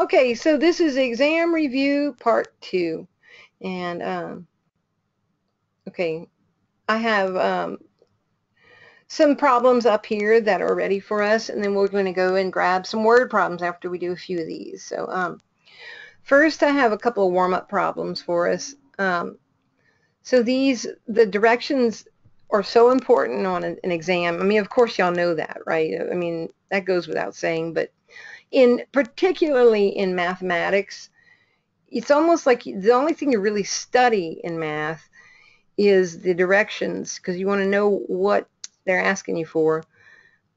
Okay, so this is exam review part two. And, um, okay, I have um, some problems up here that are ready for us, and then we're going to go and grab some word problems after we do a few of these. So um, first I have a couple of warm-up problems for us. Um, so these, the directions are so important on an, an exam. I mean, of course y'all know that, right? I mean, that goes without saying, but in particularly in mathematics, it's almost like the only thing you really study in math is the directions because you want to know what they're asking you for.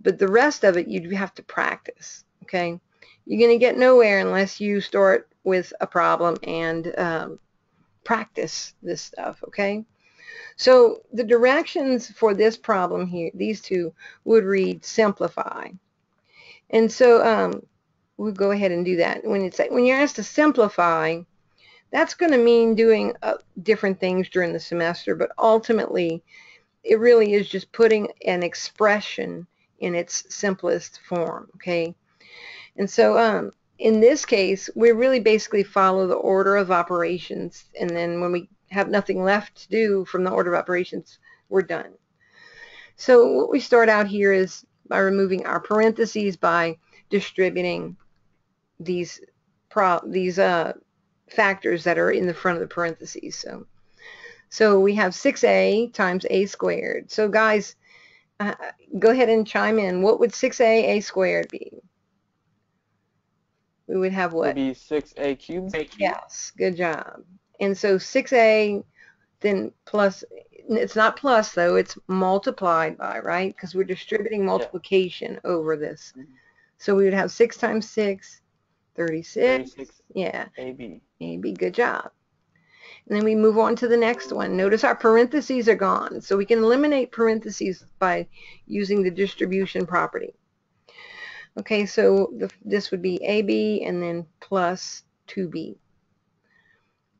But the rest of it, you have to practice, okay? You're going to get nowhere unless you start with a problem and um, practice this stuff, okay? So the directions for this problem here, these two, would read simplify. And so um, we'll go ahead and do that. When it's when you're asked to simplify, that's going to mean doing uh, different things during the semester, but ultimately it really is just putting an expression in its simplest form, okay? And so um, in this case, we really basically follow the order of operations, and then when we have nothing left to do from the order of operations, we're done. So what we start out here is by removing our parentheses by distributing these pro these uh, factors that are in the front of the parentheses. So, so we have 6a times a squared. So guys, uh, go ahead and chime in. What would 6a a squared be? We would have what? Would be 6a cubed. Yes, good job. And so 6a then plus, it's not plus though, it's multiplied by, right? Because we're distributing multiplication yeah. over this. Mm -hmm. So we would have 6 times 6 36. 36. Yeah. AB. AB, good job. And then we move on to the next one. Notice our parentheses are gone. So we can eliminate parentheses by using the distribution property. Okay, so the, this would be AB and then plus 2B.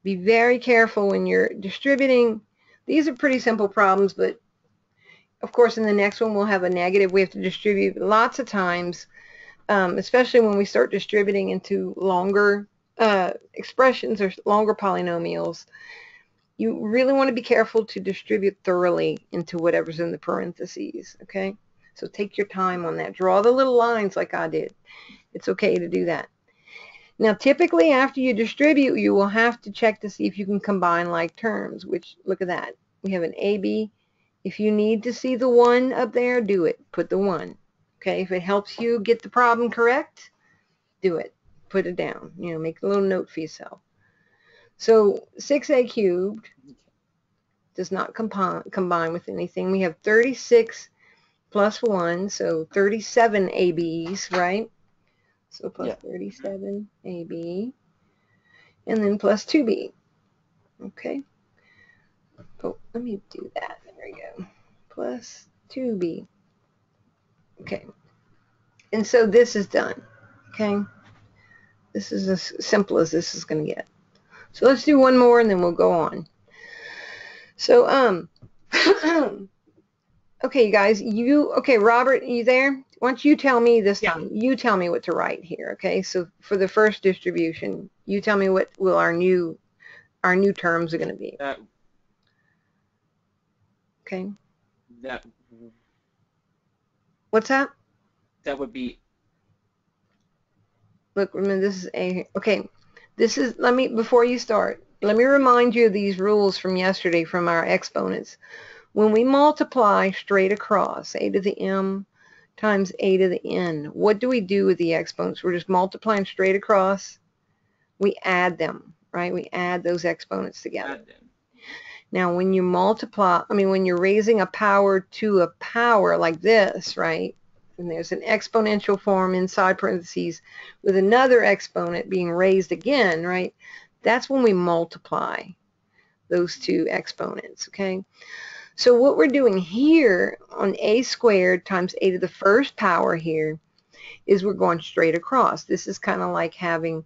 Be very careful when you're distributing. These are pretty simple problems, but of course in the next one we'll have a negative. We have to distribute lots of times um, especially when we start distributing into longer uh, expressions or longer polynomials, you really want to be careful to distribute thoroughly into whatever's in the parentheses, okay? So take your time on that. Draw the little lines like I did. It's okay to do that. Now, typically after you distribute, you will have to check to see if you can combine like terms, which, look at that. We have an AB. If you need to see the 1 up there, do it. Put the 1. Okay, if it helps you get the problem correct, do it. Put it down. You know, make a little note for yourself. So 6a cubed does not combine, combine with anything. We have 36 plus 1, so 37 ABs, right? So plus yeah. 37 AB, and then plus 2B. Okay. Oh, let me do that. There we go. Plus 2B. Okay. And so this is done. Okay. This is as simple as this is going to get. So let's do one more and then we'll go on. So, um, okay, you guys, you, okay, Robert, you there? Why don't you tell me this yeah. time, you tell me what to write here, okay? So for the first distribution, you tell me what will our new, our new terms are going to be. Okay. That What's that? That would be. Look, remember this is a, okay, this is, let me, before you start, let me remind you of these rules from yesterday from our exponents. When we multiply straight across, a to the m times a to the n, what do we do with the exponents? We're just multiplying straight across. We add them, right? We add those exponents together. Now, when you multiply, I mean, when you're raising a power to a power like this, right, and there's an exponential form inside parentheses with another exponent being raised again, right, that's when we multiply those two exponents, okay? So what we're doing here on a squared times a to the first power here is we're going straight across. This is kind of like having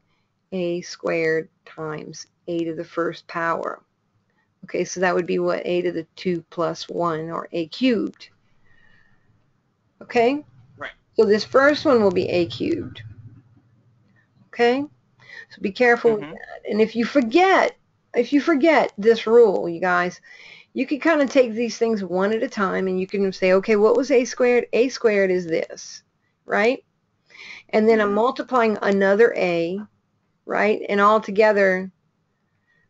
a squared times a to the first power. Okay, so that would be what a to the 2 plus 1, or a cubed. Okay? Right. So this first one will be a cubed. Okay? So be careful Mhm. with that. And if you forget, if you forget this rule, you guys, you can kind of take these things one at a time and you can say, okay, what was a squared? A squared is this, right? And then I'm Mhm. multiplying another a, right? And all together,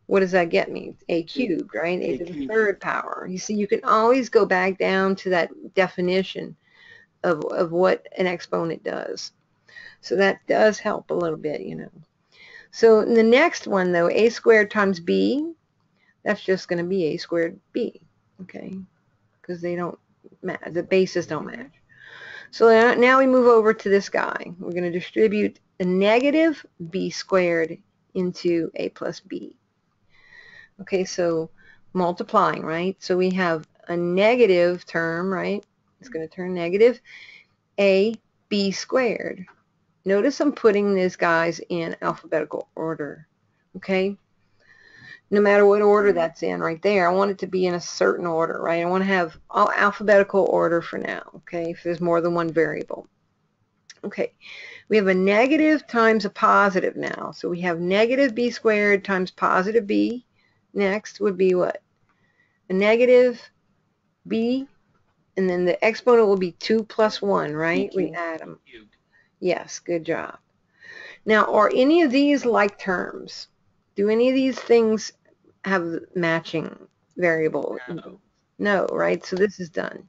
what does that get me? A cubed, right? A A to the cubed. third power. You see, you can always go back down to that definition of, of what an exponent does. So that does help a little bit, you know. So in the next one, though, a squared times b, that's just going to be a squared b, okay? Because they don't match, the bases don't match. So now- now we move over to this guy. We're going to distribute a negative b squared into a plus b. Okay, so multiplying, right? So we have a negative term, right? It's going to turn negative a b squared. Notice I'm putting these guys in alphabetical order, okay? No matter what order that's in right there, I want it to be in a certain order, right? I want to have all alphabetical order for now, okay, if there's more than one variable. Okay, we have a negative times a positive now. So we have negative b squared times positive b. Next would be what? A negative b, and then the exponent will be 2 plus 1, right? We add them. Yes, good job. Now, are any of these like terms? Do any of these things have matching variable? No. No, right? So this is done.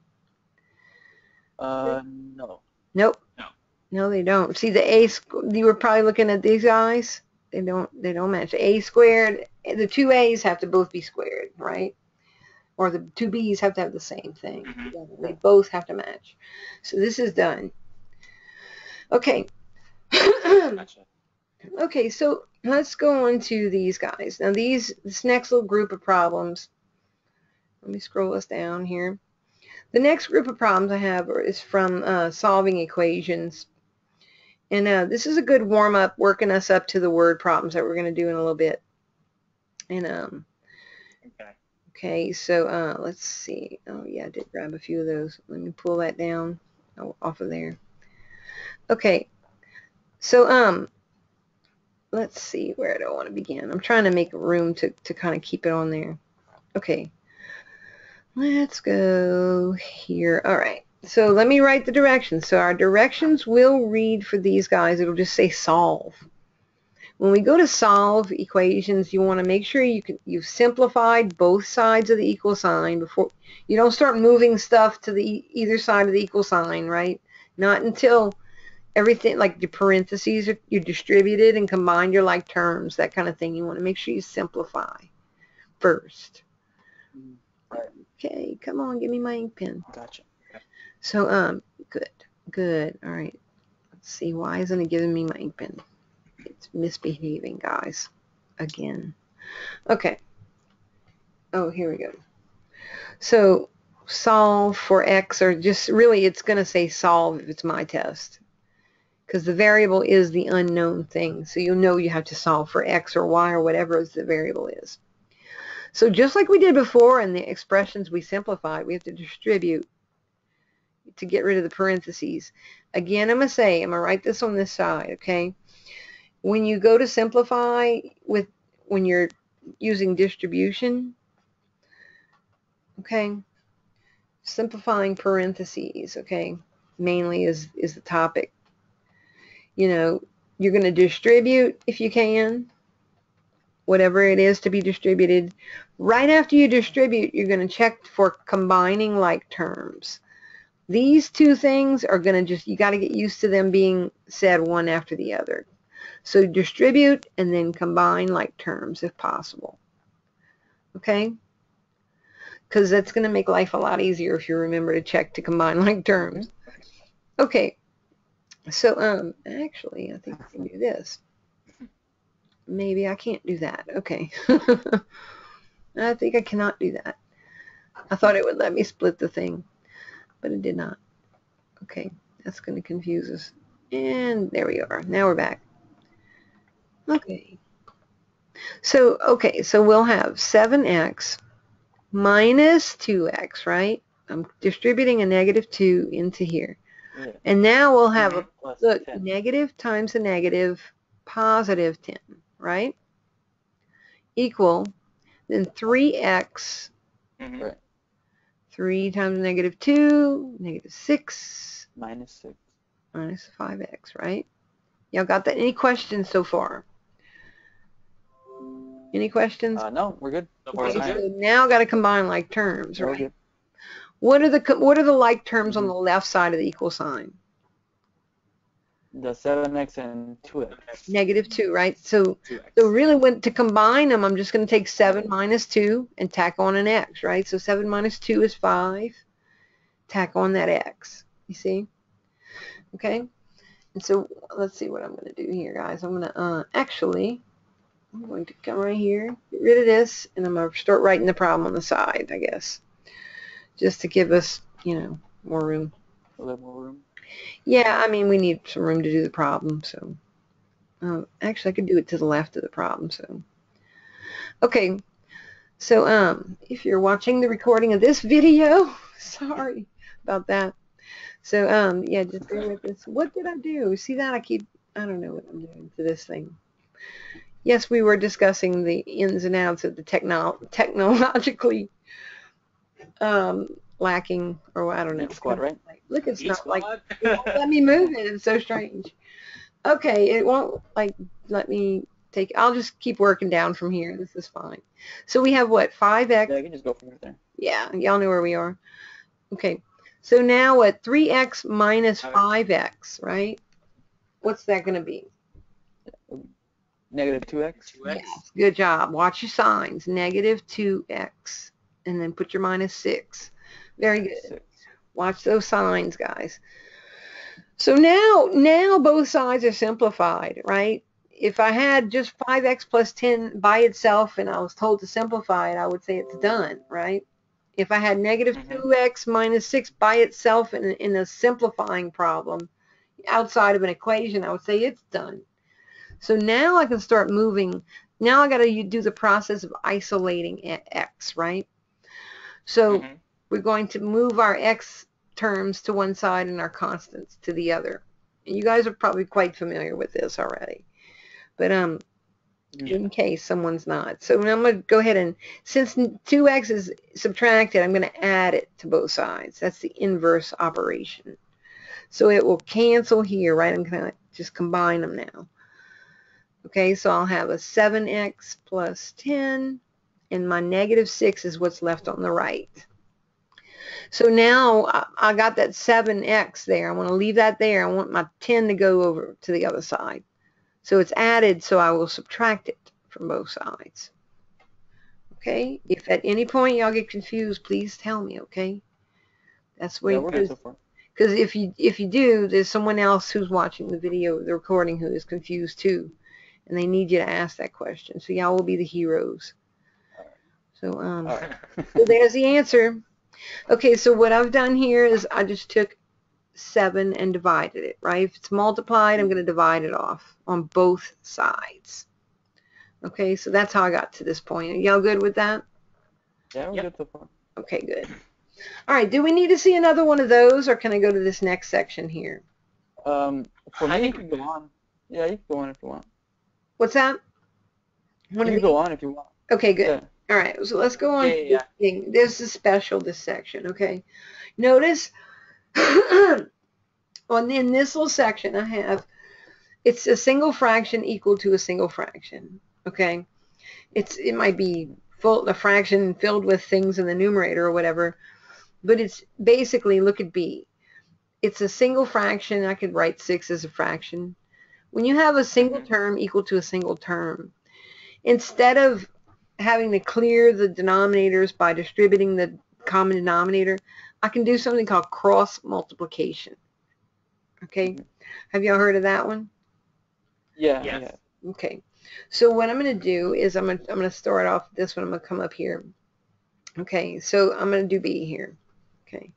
Uh, no. Nope. No. No, they don't. See the a you were probably looking at these guys. They don't they don't match. A squared, the two a's have to both be squared, right? Or the two b's have to have the same thing. Mhm. They both have to match. So this is done. Okay. Gotcha. Okay, so let's go on to these guys. Now these, this next little group of problems, let me scroll us down here. The next group of problems I have is from uh, solving equations. And uh, this is a good warm-up, working us up to the word problems that we're going to do in a little bit. And um, Okay. okay, so uh, let's see. Oh yeah, I did grab a few of those. Let me pull that down oh, off of there. Okay, so um, let's see, where do I want to begin? I'm trying to make room to, to kind of keep it on there. Okay, let's go here. All right, so let me write the directions. So our directions will read for these guys. It'll just say solve. When we go to solve equations, you want to make sure you can, you've simplified both sides of the equal sign before you don't start moving stuff to the either side of the equal sign, right? Not until everything like your parentheses are you distributed and combined your like terms, that kind of thing. You want to make sure you simplify first. Mm, Okay, come on, give me my ink pen. Gotcha. So, um, good, good. All right. Let's see. Why isn't it giving me my ink pen? It's misbehaving, guys. Again. Okay. Oh, here we go. So, solve for x, or just really, it's going to say solve if it's my test. Because the variable is the unknown thing. So you'll know you have to solve for x or y or whatever the variable is. So just like we did before in the expressions we simplified, we have to distribute to get rid of the parentheses. Again, I'm going to say, I'm going to write this on this side, okay? When you go to simplify with, when you're using distribution, okay, simplifying parentheses, okay, mainly is, is the topic. You know, you're going to distribute if you can, whatever it is to be distributed. Right after you distribute, you're going to check for combining like terms. These two things are going to just, you got to get used to them being said one after the other. So distribute and then combine like terms if possible. Okay? Because that's going to make life a lot easier if you remember to check to combine like terms. Okay. So, um, actually, I think I can do this. Maybe I can't do that. Okay. I think I cannot do that. I thought it would let me split the thing, but it did not. Okay, that's going to confuse us. And there we are. Now we're back. Okay. So, okay, so we'll have 7x minus 2x, right? I'm distributing a negative 2 into here. Yeah. And now we'll have a Plus Look, 10. negative times a negative positive 10, right? Equal, then 3x, Mhm. Right. 3 times negative 2, negative 6, Minus six. minus 5x, right? Y'all got that? Any questions so far? Any questions? Uh, no, we're good. So far, Okay, so fine. good. so now got to combine like terms, right? What are the what are the like terms on Mhm. the left side of the equal sign? The 7x and 2x. Negative 2, right? So 2x. So really when to combine them, I'm just going to take 7 minus 2 and tack on an x, right? So 7 minus 2 is 5. Tack on that x. You see? Okay? And so let's see what I'm going to do here, guys. I'm going to uh, actually, I'm going to come right here, get rid of this, and I'm going to start writing the problem on the side, I guess. Just to give us, you know, more room. A little more room. Yeah, I mean, we need some room to do the problem, so. Um, actually, I could do it to the left of the problem, so. Okay, so um, if you're watching the recording of this video, sorry about that. So um, yeah, just bear with this. What did I do? See that? I keep, I don't know what I'm doing to this thing. Yes, we were discussing the ins and outs of the techno technologically um, lacking, or I don't know. Geek Squad, right? Look, it's Geek not like it won't let me move it. It's so strange. Okay, it won't like let me take. I'll just keep working down from here. This is fine. So we have what? 5x. Yeah, you can just go from right there. Yeah, y'all know where we are. Okay. So now what? 3x 5x, right? What's that going to be? Negative 2x. 2x. Yes, good job. Watch your signs. Negative 2x. And then put your minus 6. Very good. Watch those signs, guys. So now, now both sides are simplified, right? If I had just 5x plus 10 by itself and I was told to simplify it, I would say it's done, right? If I had Mhm. 2x minus 6 by itself in, a- in a simplifying problem outside of an equation, I would say it's done. So now I can start moving. Now I got to do the process of isolating x, right? So Mhm. We're going to move our x terms to one side and our constants to the other. And you guys are probably quite familiar with this already. But um, Yeah. in case someone's not. So I'm going to go ahead and, since 2x is subtracted, I'm going to add it to both sides. That's the inverse operation. So it will cancel here, right? I'm going to just combine them now. Okay, so I'll have a 7x plus 10, and my negative 6 is what's left on the right. So now I, I got that 7x there. I want to leave that there. I want my 10 to go over to the other side. So it's added, so I will subtract it from both sides. Okay, if at any point y'all get confused, please tell me, okay? That's where Yeah, good because so far. because if you if you do, there's someone else who's watching the video, the recording, who is confused too, and they need you to ask that question. So y'all will be the heroes. So um, right. so there's the answer. Okay, so what I've done here is I just took seven and divided it. Right? If it's multiplied, I'm going to divide it off on both sides. Okay, so that's how I got to this point. Are y'all good with that? yeah, we're Yep. good so far. Okay, good. All right, do we need to see another one of those, or can I go to this next section here? Um, for I me, you can go on. Yeah, you can go on if you want. What's that? One You can go on if you want. okay, good. Yeah. All right, so let's go on. Yeah, to yeah, this is special, this section, okay? Notice on in this little section I have, it's a single fraction equal to a single fraction, okay? It's It might be full a fraction filled with things in the numerator or whatever, but it's basically, look at B. It's a single fraction. I could write 6 as a fraction. When you have a single Mhm. term equal to a single term, instead of having to clear the denominators by distributing the common denominator, I can do something called cross multiplication. Okay, have y'all heard of that one? Yeah, Yes. yeah. Okay, so what I'm going to do is I'm going to, I'm going to start off this one. I'm going to come up here. Okay, so I'm going to do B here. Okay,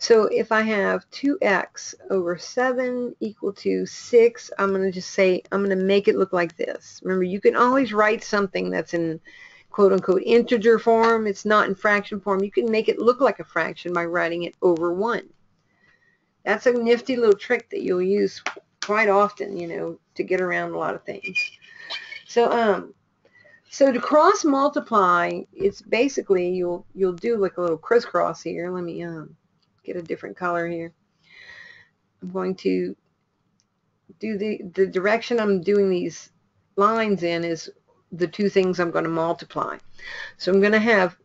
so if I have 2x over 7 equal to 6, I'm going to just say, I'm going to make it look like this. Remember, you can always write something that's in quote unquote integer form. It's not in fraction form. You can make it look like a fraction by writing it over 1. That's a nifty little trick that you'll use quite often, you know, to get around a lot of things. So, um, so to cross multiply, it's basically you'll you'll do like a little crisscross here. Let me um, get a different color here. I'm going to do the the direction I'm doing these lines in is the two things I'm going to multiply. So I'm going to have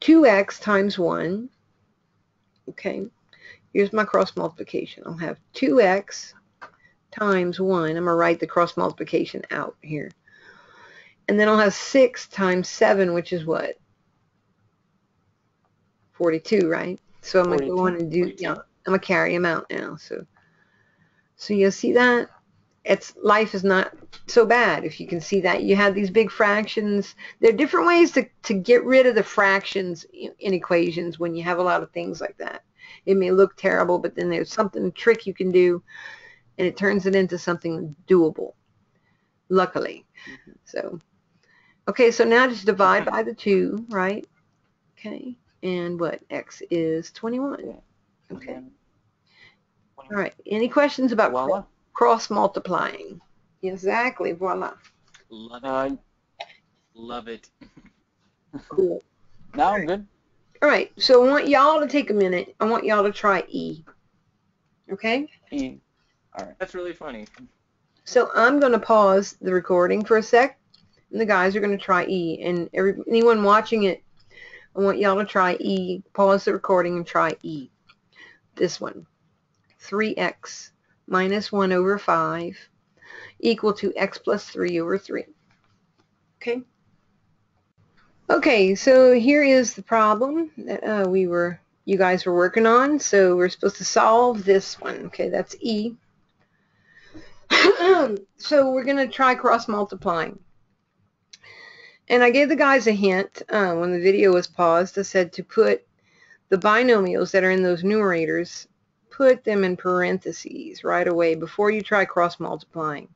2x times 1. Okay, here's my cross multiplication. I'll have 2x times 1. I'm going to write the cross multiplication out here. And then I'll have 6 times 7, which is what? 42, right? So I'm going to go on and do, 42. yeah, I'm going to carry them out now. So, so you'll see that? It's, life is not so bad if you can see that. You have these big fractions. There are different ways to, to get rid of the fractions in, equations when you have a lot of things like that. It may look terrible, but then there's something trick you can do, and it turns it into something doable, luckily. Mhm. So, okay, so now just divide by the 2, right? Okay, and what? X is 21. Yeah. Okay, all right. Any questions about voila. cross multiplying? Exactly, voila. Love it. Uh, Love it. Cool. now I'm good. All right, so I want y'all to take a minute. I want y'all to try E. Okay? E. All right. That's really funny. So I'm going to pause the recording for a sec, and the guys are going to try E. And every, anyone watching it, I want y'all to try E. Pause the recording and try E. This one. 3x minus 1 over 5 equal to x plus 3 over 3. Okay? Okay, so here is the problem that uh, we were, you guys were working on. So we're supposed to solve this one. Okay, that's E. so we're going to try cross multiplying. And I gave the guys a hint uh, when the video was paused. I said to put the binomials that are in those numerators, put them in parentheses right away before you try cross multiplying.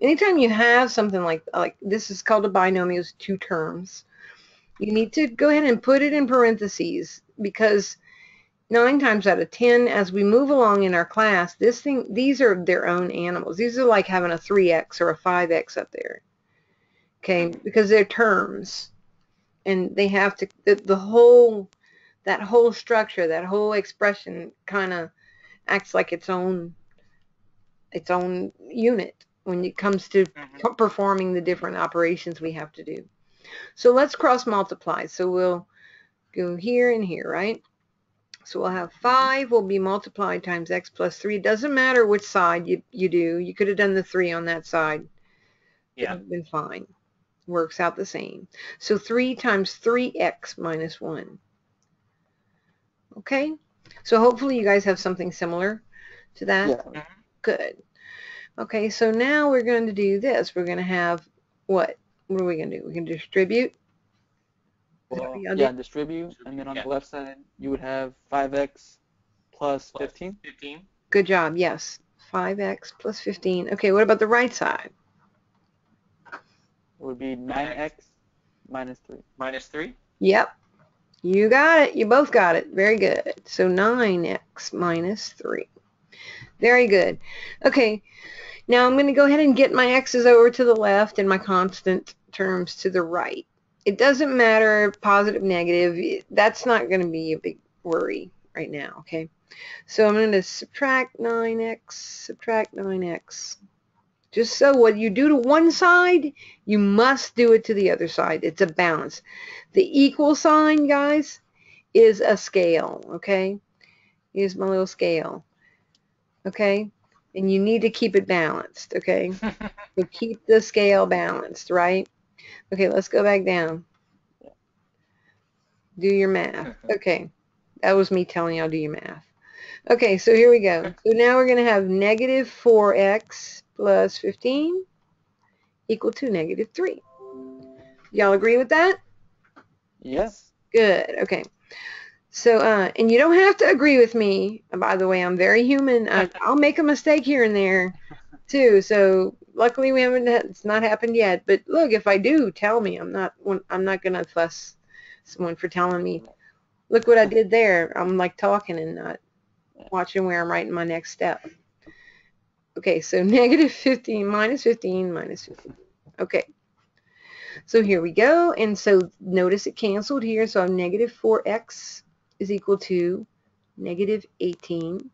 Anytime you have something like, like this is called a binomial, it's two terms, you need to go ahead and put it in parentheses because nine times out of ten, as we move along in our class, this thing, these are their own animals. These are like having a 3x or a 5x up there. Okay, because they're terms. And they have to, the, the whole, that whole structure, that whole expression kind of acts like its own, its own unit when it comes to Mhm. performing the different operations we have to do. So let's cross multiply. So we'll go here and here, right? So we'll have 5 will be multiplied times x plus 3. It doesn't matter which side you, you do. You could have done the 3 on that side. It Yeah. would have been fine. Works out the same. So 3 times 3x minus 1. Okay? So hopefully you guys have something similar to that. Yeah. Good. Okay, so now we're going to do this. We're going to have what? What are we going to do? We can distribute. Is that Well, Yeah, did? distribute, and then on Yeah. the left side you would have 5x plus Plus 15. 15. Good job. Yes. 5x plus 15. Okay, what about the right side? It would be 9x minus 3. Minus 3. Yep. You got it. You both got it. Very good. So 9x minus 3. Very good. Okay. Now I'm going to go ahead and get my x's over to the left and my constant terms to the right. It doesn't matter positive, negative. That's not going to be a big worry right now. Okay. So I'm going to subtract 9x, subtract 9x. Just so what you do to one side, you must do it to the other side. It's a balance. The equal sign, guys, is a scale, okay? Here's my little scale, okay? And you need to keep it balanced, okay? So keep the scale balanced, right? Okay, let's go back down. Do your math. Okay, that was me telling y'all do your math. Okay, so here we go. So now we're going to have negative 4x plus 15 equal to negative 3. Y'all agree with that? Yes. Good. Okay. So, uh, and you don't have to agree with me. By the way, I'm very human. I, I'll make a mistake here and there, too. So, luckily, we haven't. It's not happened yet. But look, if I do, tell me. I'm not. I'm not gonna fuss someone for telling me. Look what I did there. I'm like talking and not watching where I'm writing my next step. Okay, so negative 15 minus 15 minus 15. Okay. So here we go. And so notice it canceled here. So I'm negative 4x is equal to negative 18.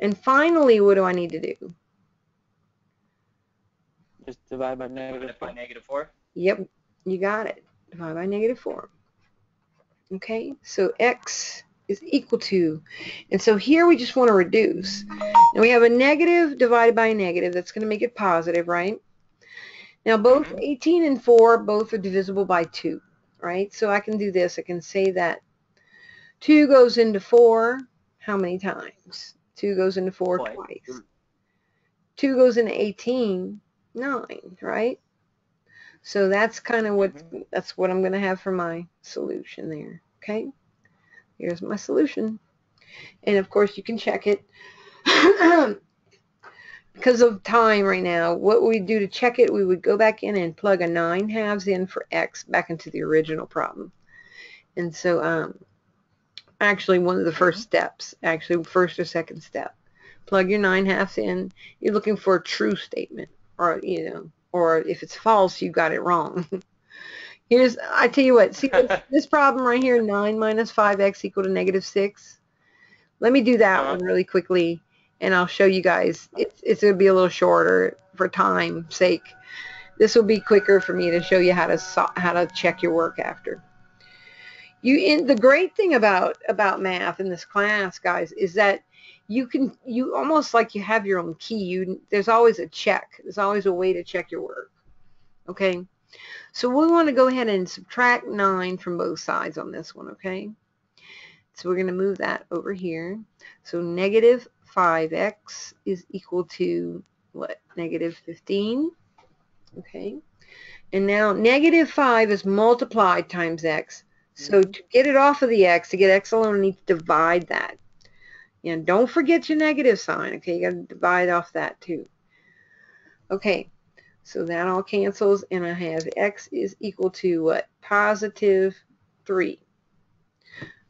And finally, what do I need to do? Just divide by negative by four. negative 4. Yep, you got it. Divide by negative 4. Okay, so x is equal to, and so here we just want to reduce. And we have a negative divided by a negative. That's going to make it positive, right? Now both Mhm. 18 and 4 both are divisible by 2, right? So I can do this. I can say that 2 goes into 4 how many times? 2 goes into 4 Twice. twice. 2 goes into 18, 9, right? So that's kind of what Mhm. that's what I'm going to have for my solution there. Okay. Here's my solution. And of course you can check it. because of time right now, what we do to check it, we would go back in and plug a 9 halves in for x back into the original problem. And so um, actually one of the first steps, actually first or second step, plug your 9 halves in. You're looking for a true statement or, you know, or if it's false, you got it wrong. Here's, I tell you what, see this, this problem right here, 9 minus 5x equal to negative 6. Let me do that Uh-huh. one really quickly, and I'll show you guys. It's, it's going to be a little shorter for time sake. This will be quicker for me to show you how to how to check your work after. You in the great thing about about math in this class, guys, is that you can you almost like you have your own key. You there's always a check. There's always a way to check your work. Okay. So we want to go ahead and subtract 9 from both sides on this one, okay? So we're going to move that over here. So negative 5x is equal to what? Negative 15. Okay. And now negative 5 is multiplied times x. So to get it off of the x, to get x alone, I need to divide that. And don't forget your negative sign, okay? You got to divide off that too. Okay, so that all cancels, and I have x is equal to what? Positive 3.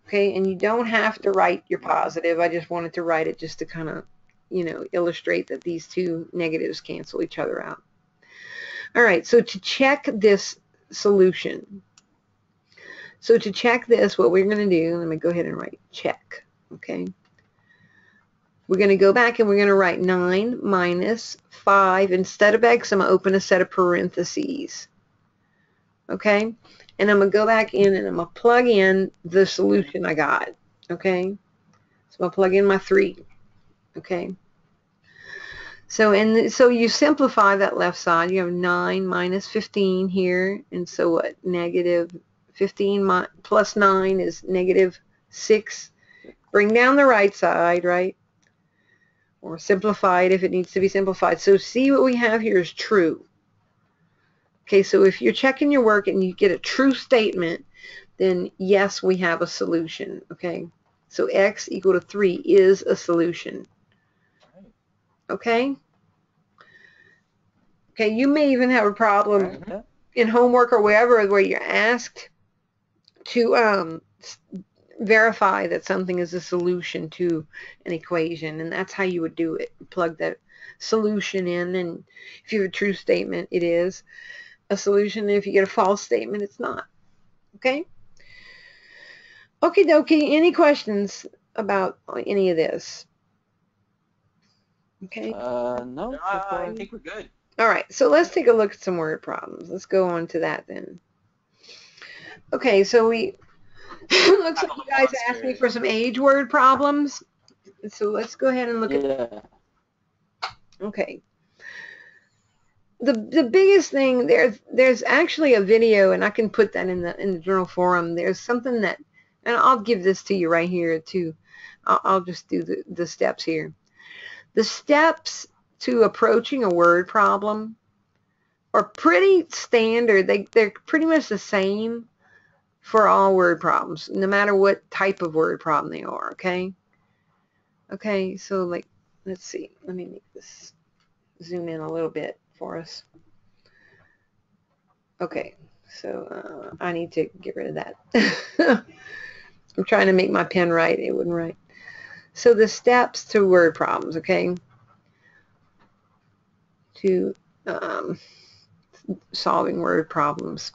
Okay, and you don't have to write your positive. I just wanted to write it just to kind of, you know, illustrate that these two negatives cancel each other out. All right, so to check this solution, so to check this, what we're going to do, let me go ahead and write check, okay? We're going to go back and we're going to write 9 minus 5. Instead of x, I'm going to open a set of parentheses, okay? And I'm going to go back in and I'm going to plug in the solution I got, okay? So to plug in my 3, okay? So and so you simplify that left side. You have 9 minus 15 here. And so what? Negative 15 plus 9 is negative 6. Bring down the right side, right? Or simplify it if it needs to be simplified. So see what we have here is true. Okay, so if you're checking your work and you get a true statement, then yes, we have a solution. Okay, so x equal to 3 is a solution. Okay? Okay, you may even have a problem in homework or wherever where you're asked to um, verify that something is a solution to an equation, and that's how you would do it. Plug that solution in, and if you have a true statement, it is a solution. If you get a false statement, it's not. Okay? Okie dokie. Any questions about any of this? Okay. Uh, no. No, I. I think we're good. All right, so let's take a look at some word problems. Let's go on to that then. Okay, so we looks like you guys asked me for some age word problems. So let's go ahead and look at yeah. okay. The the biggest thing there's there's actually a video and I can put that in the in the journal forum. There's something that and I'll give this to you right here too. I'll, I'll just do the, the steps here. The steps to approaching a word problem are pretty standard. They, they're pretty much the same for all word problems, no matter what type of word problem they are, okay? Okay, so like, let's see. Let me make this zoom in a little bit for us. Okay, so uh, I need to get rid of that. I'm trying to make my pen right. It wouldn't write. So the steps to word problems, okay? to um, solving word problems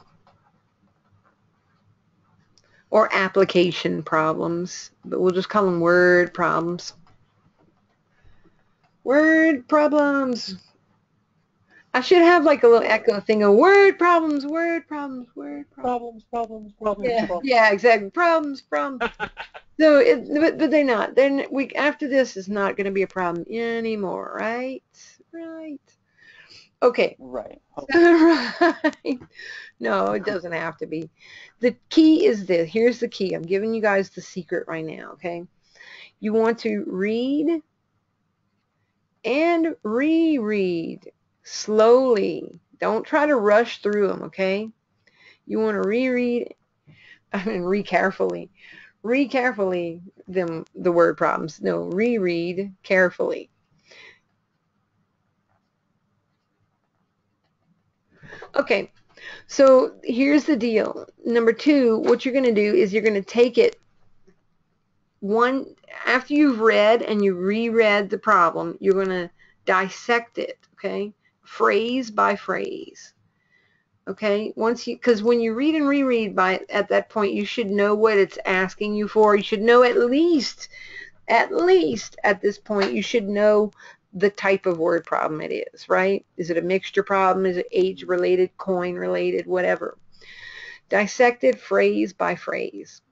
or application problems, but we'll just call them word problems. Word problems. I should have like a little echo thing of word problems, word problems, word problems. Problems, problems, problems, Yeah, problems. yeah, exactly. Problems, problems. So, it, but, but they're not. Then we after this is not going to be a problem anymore, right? Right. Okay. Right. right. No, it doesn't have to be. The key is this. Here's the key. I'm giving you guys the secret right now, okay? You want to read and reread slowly. Don't try to rush through them, okay? You want to reread, I mean, read carefully. Read carefully them the word problems. No, reread carefully. Okay, so here's the deal. Number two, what you're going to do is you're going to take it one, after you've read and you reread the problem, you're going to dissect it, okay? Phrase by phrase. Okay, once you, because when you read and reread by at that point, you should know what it's asking you for. You should know at least, at least at this point, you should know the type of word problem it is, right? Is it a mixture problem? Is it age related, coin related, whatever? Dissected phrase by phrase.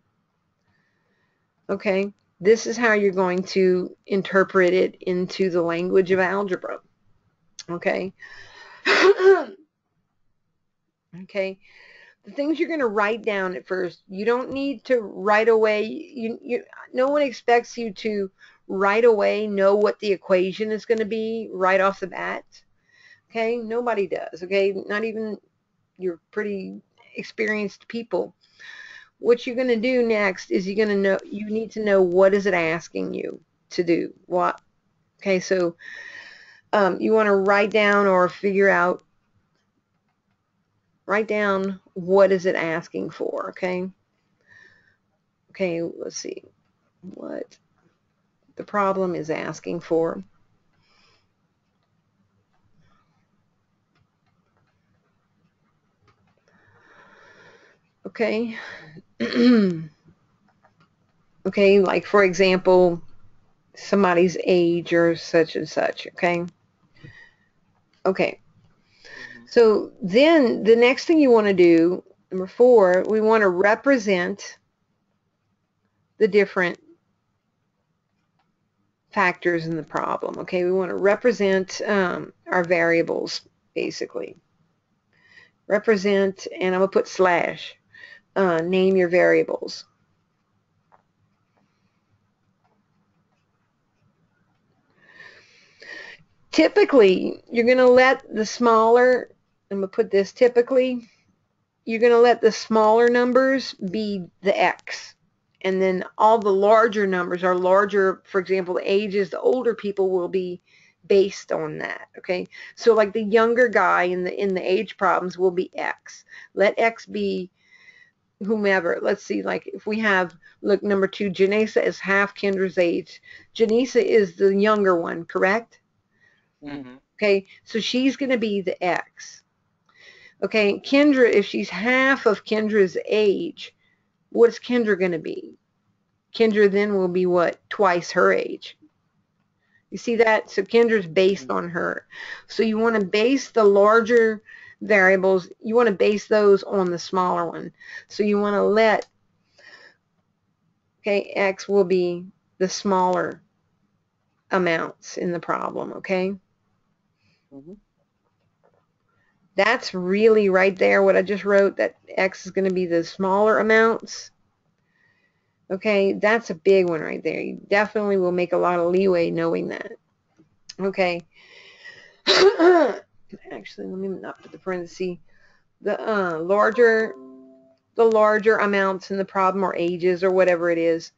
Okay, this is how you're going to interpret it into the language of algebra. Okay. okay. The things you're going to write down at first, you don't need to right away. You, you, no one expects you to right away know what the equation is going to be right off the bat. Okay, nobody does. Okay, not even your pretty experienced people. What you're going to do next is you're going to know, you need to know what is it asking you to do. What? Okay, so um, you want to write down or figure out, write down what is it asking for. Okay. Okay, let's see. What? The problem is asking for. Okay. okay, like for example, somebody's age or such and such, okay? Okay. So then the next thing you want to do, number four, we want to represent the different factors in the problem. Okay, we want to represent um, our variables, basically. Represent, and I'm going to put slash. Uh, name your variables. Typically, you're going to let the smaller, I'm going to put this typically, you're going to let the smaller numbers be the x and then all the larger numbers are larger for example the ages the older people will be based on that okay? So like the younger guy in the in the age problems will be x. Let x be whomever. Let's see like if we have look number two Janessa is half Kendra's age. Janessa is the younger one correct? Mm-hmm. okay so she's going to be the x. Okay Kendra if she's half of Kendra's age what's Kendra going to be? Kendra then will be what? Twice her age. You see that? So Kendra's based on her. So you want to base the larger variables, you want to base those on the smaller one. So you want to let, okay, X will be the smaller amounts in the problem, okay? Mm-hmm. That's really right there what I just wrote, that X is going to be the smaller amounts. Okay, that's a big one right there. You definitely will make a lot of leeway knowing that. Okay. Actually, let me not put the parenthesis. The uh, larger, the larger amounts in the problem or ages or whatever it is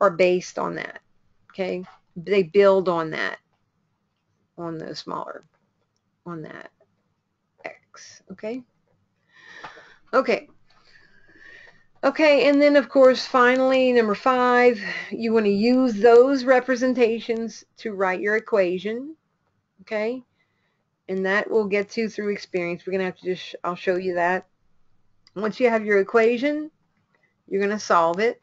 are based on that. Okay, they build on that, on the smaller, on that. Okay? Okay. Okay, and then of course, finally, number five, you want to use those representations to write your equation, okay? And that we'll get to through experience. We're going to have to just, I'll show you that. Once you have your equation, you're going to solve it.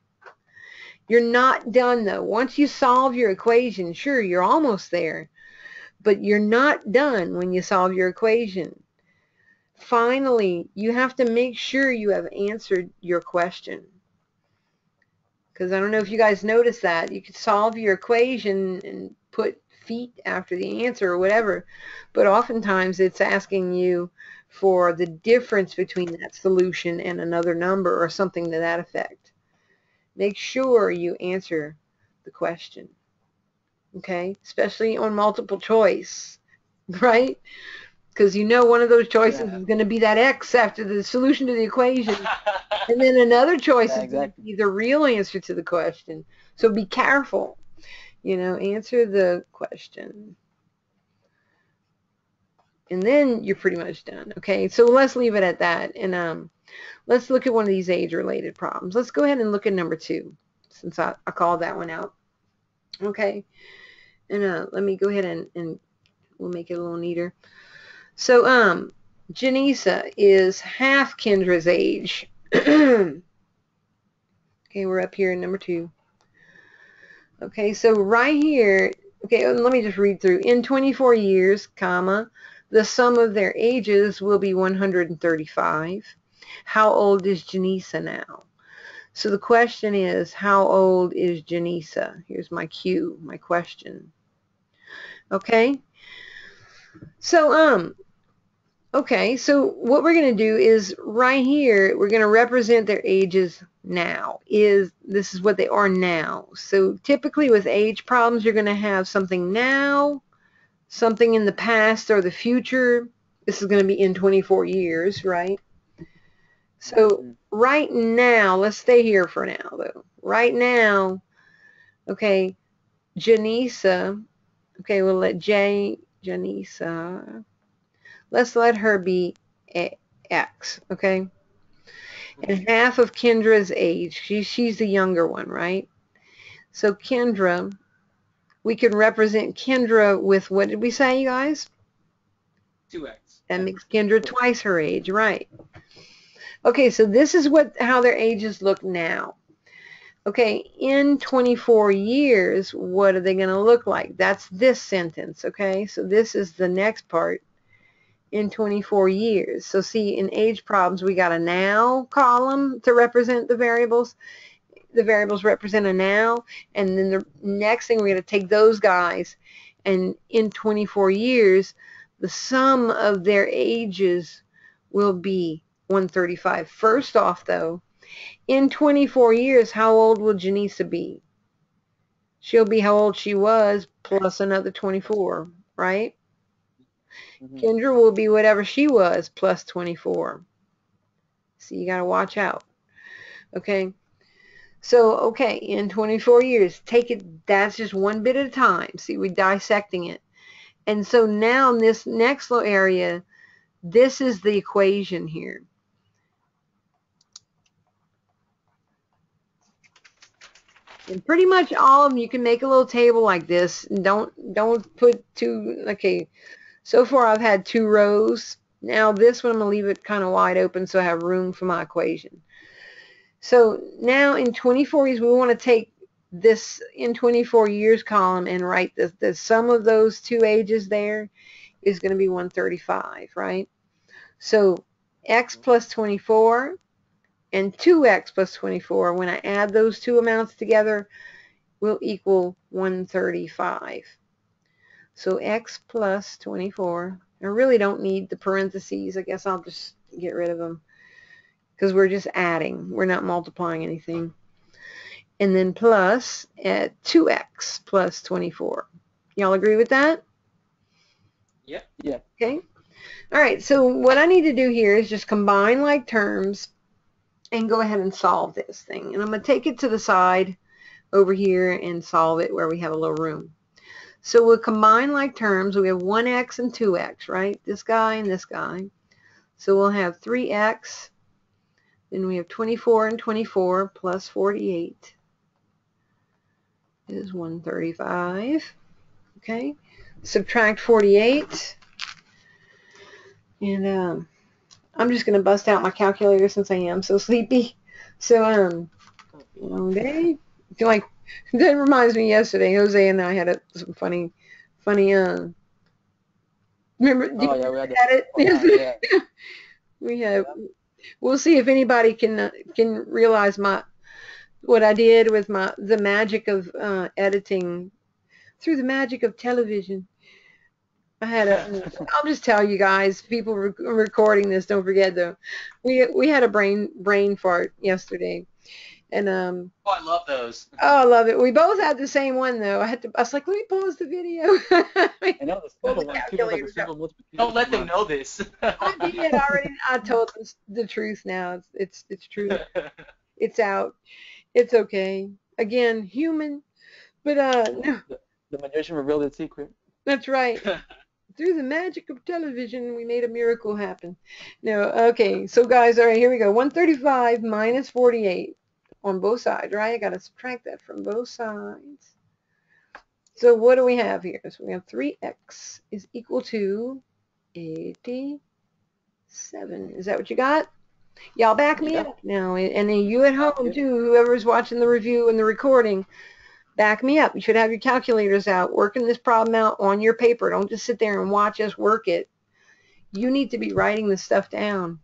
You're not done though. Once you solve your equation, sure, you're almost there. But you're not done when you solve your equation. Finally, you have to make sure you have answered your question. Because I don't know if you guys noticed that. You could solve your equation and put feet after the answer or whatever. But oftentimes it's asking you for the difference between that solution and another number or something to that effect. Make sure you answer the question. Okay? Especially on multiple choice, right? Because you know one of those choices Yeah. is going to be that X after the solution to the equation. And then another choice Yeah, is going to be the real answer to the question. So be careful. You know, answer the question. And then you're pretty much done. Okay, so let's leave it at that. And um, let's look at one of these age-related problems. Let's go ahead and look at number two, since I, I called that one out. Okay, and uh, let me go ahead and, and we'll make it a little neater. So, um, Janisa is half Kendra's age. okay, we're up here in number two. Okay, so right here, okay, let me just read through. In 24 years, comma, the sum of their ages will be 135. How old is Janisa now? So the question is, how old is Janisa? Here's my cue, my question. Okay? So, um, okay, so what we're going to do is right here, we're going to represent their ages now. Is This is what they are now. So typically with age problems, you're going to have something now, something in the past or the future. This is going to be in 24 years, right? So right now, let's stay here for now though. Right now, okay, Janisa, okay, we'll let J, Janisa, let's let her be X, okay? And half of Kendra's age, she, she's the younger one, right? So Kendra, we can represent Kendra with, what did we say, you guys? 2x. That makes Kendra twice her age, right? Okay, so this is what how their ages look now. Okay, in 24 years, what are they going to look like? That's this sentence, okay? So this is the next part. In 24 years. So see, in age problems, we got a now column to represent the variables. The variables represent a now. And then the next thing, we're going to take those guys. And in 24 years, the sum of their ages will be 135. First off, though, in 24 years, how old will Janisa be? She'll be how old she was plus another 24, right? Mhm. Kendra will be whatever she was plus 24. So you got to watch out. Okay. So, okay, in 24 years, take it, that's just one bit at a time. See, we're dissecting it. And so now in this next little area, this is the equation here. And pretty much all of them, you can make a little table like this. Don't don't put two. Okay, so far I've had two rows. Now this one I'm gonna leave it kind of wide open so I have room for my equation. So now in 24 years, we want to take this in 24 years column and write the, the sum of those two ages there is going to be 135, right? So x plus 24 and 2x plus 24, when I add those two amounts together, will equal 135. So x plus 24, I really don't need the parentheses. I guess I'll just get rid of them because we're just adding. We're not multiplying anything. And then plus at 2x plus 24. Y'all agree with that? Yep. Yeah. Okay. All right. So what I need to do here is just combine like terms and go ahead and solve this thing. And I'm going to take it to the side over here and solve it where we have a little room. So we'll combine like terms. We have 1x and 2x, right? This guy and this guy. So we'll have 3x. Then we have 24 and 24 plus 48 is 135. Okay. Subtract 48. And um, I'm just gonna bust out my calculator since I am so sleepy. So um, long day. I feel like that reminds me yesterday. Jose and I had a, some funny, funny. Um, remember? Oh yeah, we had had it. the, yeah. we have. We'll see if anybody can uh, can realize my what I did with my the magic of uh, editing through the magic of television. I had a. I'll just tell you guys, people rec- recording this, don't forget though. We we had a brain brain fart yesterday, and um. Oh, I love those. Oh, I love it. We both had the same one though. I had to. I was like, let me pause the video. I know the Well, one. People like calculator the simple multiplication. Don't let them know this. I did already. I told them the truth now. It's it's it's true. It's out. It's okay. Again, human. But uh, no, The magician revealed its secret. that's right. Through the magic of television, we made a miracle happen. No, okay. So guys, all right, here we go. 135 minus 48 on both sides, right? I got to subtract that from both sides. So what do we have here? So we have 3x is equal to 87. Is that what you got? Y'all back me Yeah. up now. And then you at home too, whoever's watching the review and the recording, back me up. You should have your calculators out, working this problem out on your paper. Don't just sit there and watch us work it. You need to be writing this stuff down.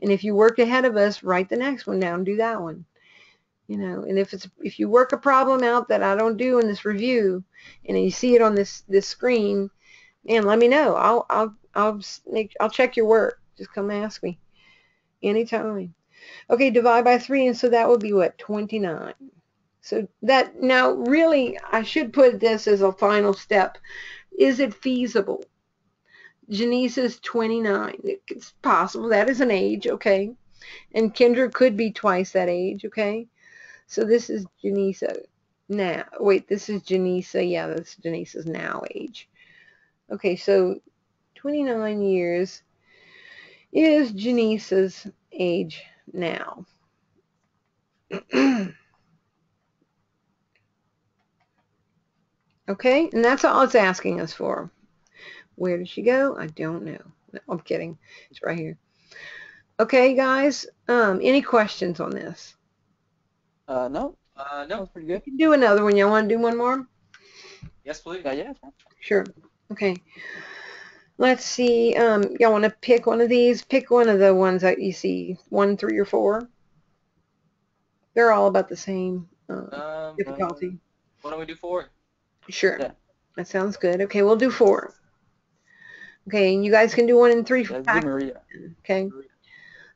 And if you work ahead of us, write the next one down. Do that one. You know, and if it's if you work a problem out that I don't do in this review, and you see it on this this screen, man, let me know. I'll I'll I'll make I'll check your work. Just come ask me anytime. Okay, divide by three, and so that would be what 29. So that now really I should put this as a final step. Is it feasible? Janice is 29. It's possible. That is an age, okay? And Kendra could be twice that age, okay? So this is Janisa now. Wait, this is Janisa. Yeah, that's Janice's now age. Okay, so 29 years is Janice's age now. okay, and that's all it's asking us for. Where did she go? I don't know. No, I'm kidding. It's right here. Okay, guys. Um, any questions on this? Uh, no, Uh, no. was pretty good. We can do another one. Y'all want to do one more? Yes, please. Yeah, yeah. Sure. Okay. Let's see. Um, y'all want to pick one of these? Pick one of the ones that you see, one, three, or four. They're all about the same uh, Um, difficulty. what do we do four? Sure. Yeah. That sounds good. Okay, we'll do four. Okay, and you guys can do one and three for Let's do Maria. Okay.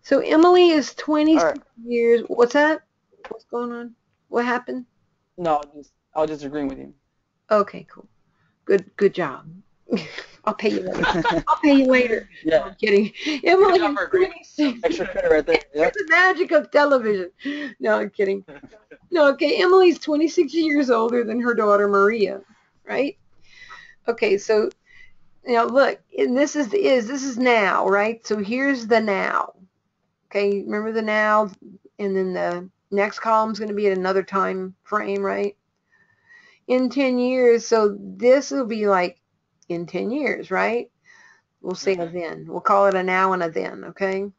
So Emily is 26 All right. years. What's that? What's going on? What happened? No, just I was just agreeing with you. Okay, cool. Good, good job. I'll pay you later. I'll pay you later. yeah, I'm kidding. Emily job for 26. extra credit right there. Yep. the magic of television. No, I'm kidding. No, okay, Emily's 26 years older than her daughter Maria, right? Okay, so now look, and this is is this is now, right? So here's the now. Okay, remember the now, and then the next column is going to be at another time frame, right? In 10 years, so this will be like in 10 years, right? We'll say a Mhm. then. We'll call it a now and a then, okay?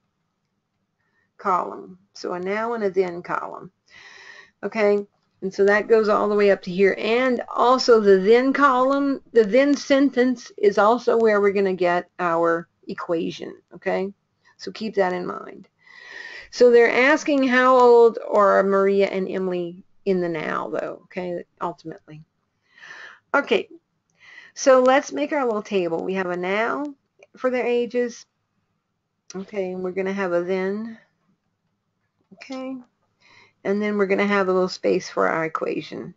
column. So a now and a then column. Okay, and so that goes all the way up to here. And also the then column, the then sentence is also where we're going to get our equation. Okay, so keep that in mind. So they're asking how old are Maria and Emily in the now though, okay, ultimately. Okay, so let's make our little table. We have a now for their ages. Okay, and we're going to have a then. Okay. And then we're going to have a little space for our equation.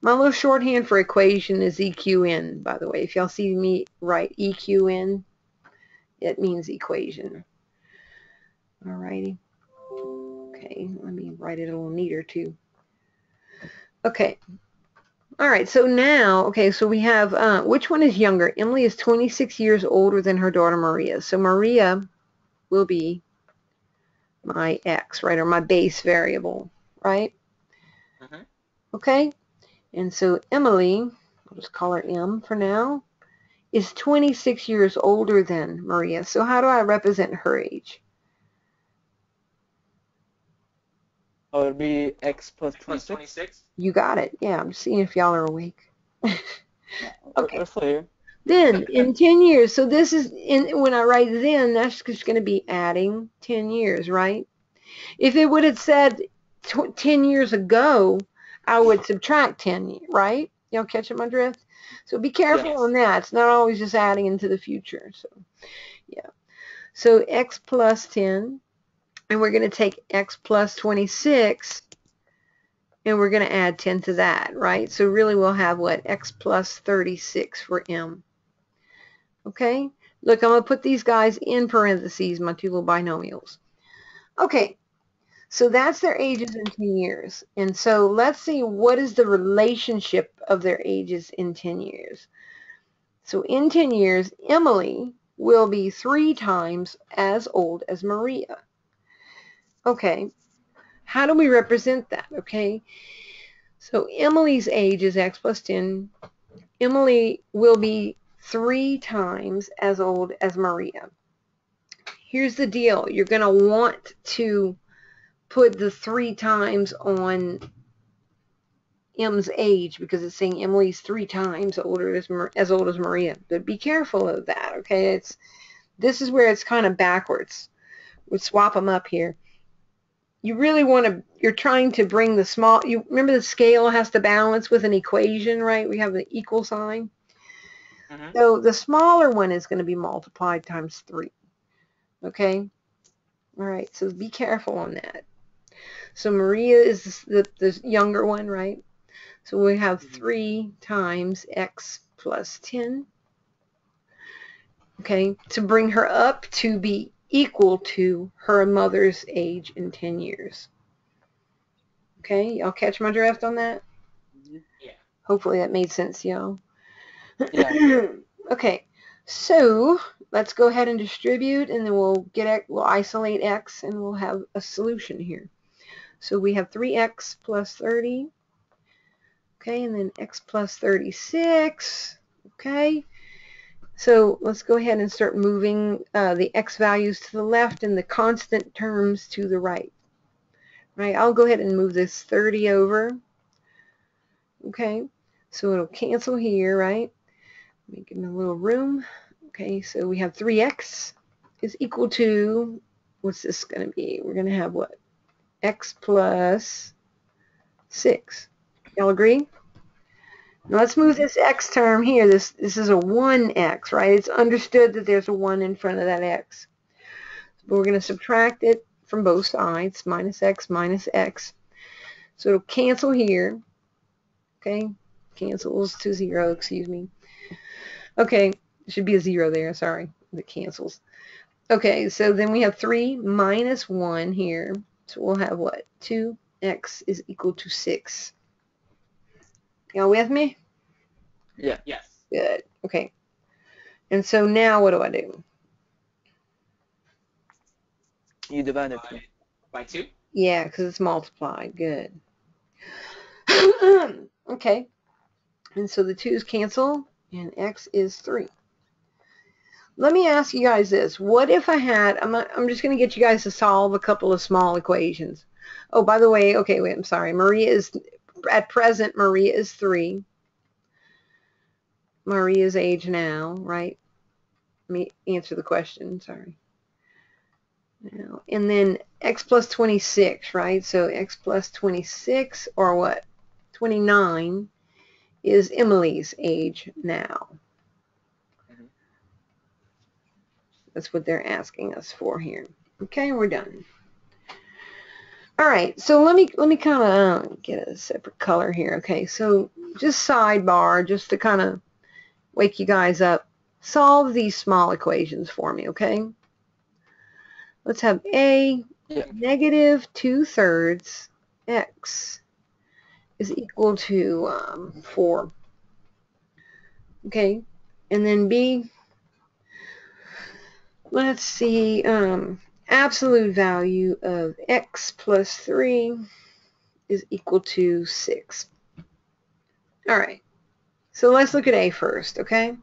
My little shorthand for equation is EQN, by the way. If y'all see me write EQN, it means equation. Alrighty. Okay, let me write it a little neater too. Okay. All right, so now, okay, so we have, uh, which one is younger? Emily is 26 years older than her daughter Maria. So Maria will be my x, right, or my base variable, right? Mhm. Okay, and so Emily, I'll just call her M for now, is 26 years older than Maria. So how do I represent her age? Oh, it'd be x plus Plus 26. 26. You got it. Yeah, I'm seeing if y'all are awake. Okay. We're still here. Then in 10 years, so this is in when I write then, that's just going to be adding 10 years, right? If it would have said tw 10 years ago, I would subtract 10, right? Y'all catching my drift? So be careful Yes. on that. It's not always just adding into the future. So yeah. So x plus 10, and we're going to take x plus 26 and we're going to add 10 to that, right? So really we'll have what? x plus 36 for m. Okay? Look, I'm going to put these guys in parentheses, my two little binomials. Okay, so that's their ages in 10 years. And so let's see what is the relationship of their ages in 10 years. So in 10 years, Emily will be three times as old as Maria. Okay, how do we represent that? Okay, so Emily's age is x plus 10. Emily will be three times as old as Maria. Here's the deal. You're going to want to put the three times on M's age because it's saying Emily's three times older as, as old as Maria. But be careful of that, okay? It's This is where it's kind of backwards. We'll swap them up here you really want to, you're trying to bring the small, you remember the scale has to balance with an equation, right? We have the equal sign. Mhm. So the smaller one is going to be multiplied times 3. Okay? All right, so be careful on that. So Maria is the, the younger one, right? So we have 3 times x plus 10. Okay, to bring her up to be equal to her mother's age in 10 years. Okay, y'all catch my drift on that? Yeah. Hopefully that made sense, y'all. Yeah. okay, so let's go ahead and distribute and then we'll get we'll isolate x and we'll have a solution here. So we have 3x plus 30. Okay, and then x plus 36. Okay. So let's go ahead and start moving uh, the x values to the left and the constant terms to the right. Right, I'll go ahead and move this 30 over. Okay, so it'll cancel here, right? Make it a little room. Okay, so we have 3x is equal to, what's this going to be? We're going to have what? x plus 6. Y'all agree? Now let's move this x term here. This this is a 1x, right? It's understood that there's a 1 in front of that x. But we're going to subtract it from both sides, minus x minus x. So it'll cancel here. Okay, cancels to 0, excuse me. Okay, should be a 0 there, sorry, it cancels. Okay, so then we have 3 minus 1 here. So we'll have what? 2x is equal to 6. Y'all with me? Yeah. Yes. Good. Okay. And so now what do I do? You divide it. By, by 2. Yeah, because it's multiplied. Good. okay. And so the 2's cancel, and x is 3. Let me ask you guys this. What if I had, I'm, not- I'm just going to get you guys to solve a couple of small equations. Oh, by the way, okay, wait, I'm sorry. Maria is, at present, Maria is 3. Maria's age now, right? Let me answer the question, sorry. Now, and then x plus 26, right? So x plus 26 or what? 29 is Emily's age now. Mhm. That's what they're asking us for here. Okay, we're done. All right, so let me let me kind of uh, get a separate color here. Okay, so just sidebar, just to kind of wake you guys up. Solve these small equations for me, okay? Let's have a Yeah. negative 2 thirds x is equal to um, 4. Okay, and then b, let's see, um, absolute value of x plus 3 is equal to 6. All right, so let's look at a first, okay?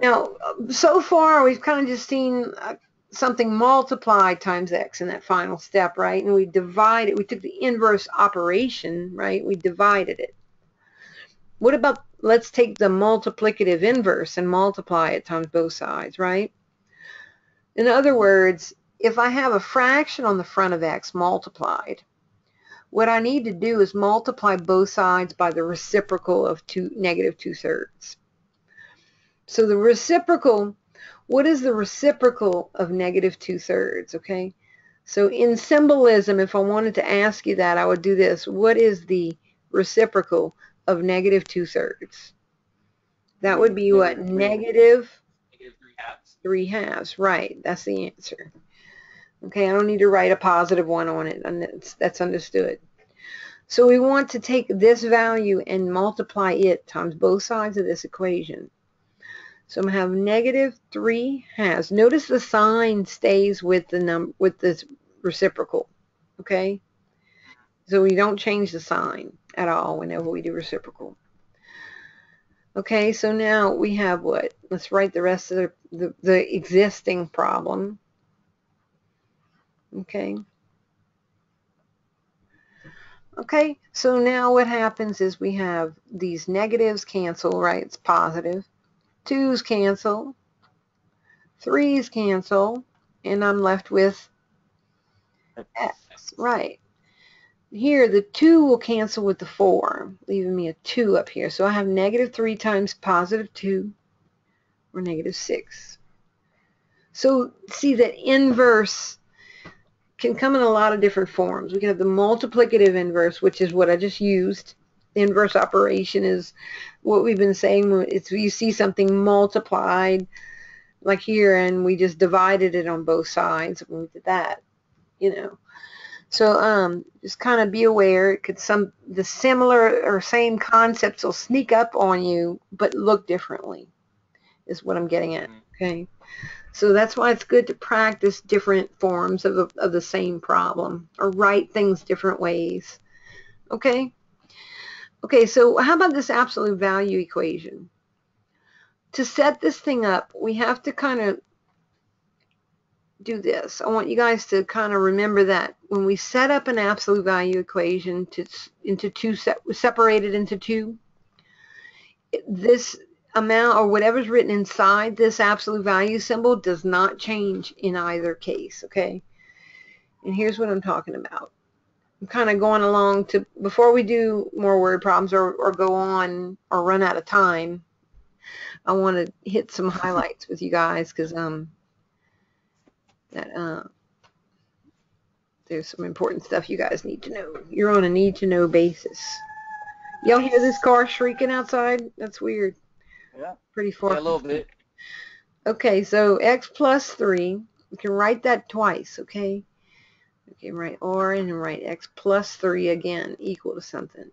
Now, so far we've kind of just seen uh, something multiplied times x in that final step, right? And we divided, we took the inverse operation, right? We divided it. What about, let's take the multiplicative inverse and multiply it times both sides, right? In other words, if I have a fraction on the front of x multiplied, what I need to do is multiply both sides by the reciprocal of two, negative two-thirds. So the reciprocal, what is the reciprocal of negative two-thirds, okay? So in symbolism, if I wanted to ask you that, I would do this. What is the reciprocal of negative two-thirds? That would be what? Negative three halves. Right, that's the answer. Okay, I don't need to write a positive one on it, and that's, that's understood. So we want to take this value and multiply it times both sides of this equation. So I'm going to have negative 3 halves. Notice the sign stays with the num with this reciprocal, okay? So we don't change the sign at all whenever we do reciprocal. Okay, so now we have what? Let's write the rest of the, the, the existing problem. Okay. Okay, so now what happens is we have these negatives cancel, right? It's positive. Twos cancel. Threes cancel. And I'm left with x, right. Here, the 2 will cancel with the 4, leaving me a 2 up here. So I have negative 3 times positive 2, or negative 6. So see that inverse can come in a lot of different forms. We can have the multiplicative inverse, which is what I just used. The inverse operation is what we've been saying. It's you see something multiplied, like here, and we just divided it on both sides when we did that, you know. So um, just kind of be aware. It could some the similar or same concepts will sneak up on you, but look differently. Is what I'm getting at. Okay. So that's why it's good to practice different forms of, the- of the same problem or write things different ways. Okay? Okay, so how about this absolute value equation? To set this thing up, we have to kind of do this. I want you guys to kind of remember that when we set up an absolute value equation to into two se separated into two, this amount or whatever's written inside this absolute value symbol does not change in either case, okay? And here's what I'm talking about. I'm kind of going along to, before we do more word problems or, or go on or run out of time, I want to hit some highlights with you guys because um, that uh, there's some important stuff you guys need to know. You're on a need to know basis. Y'all hear this car shrieking outside? That's weird. Yeah. Pretty far. Yeah, a little bit. Okay, so x plus 3, we can write that twice, okay? Okay, write r and then write x plus 3 again, equal to something.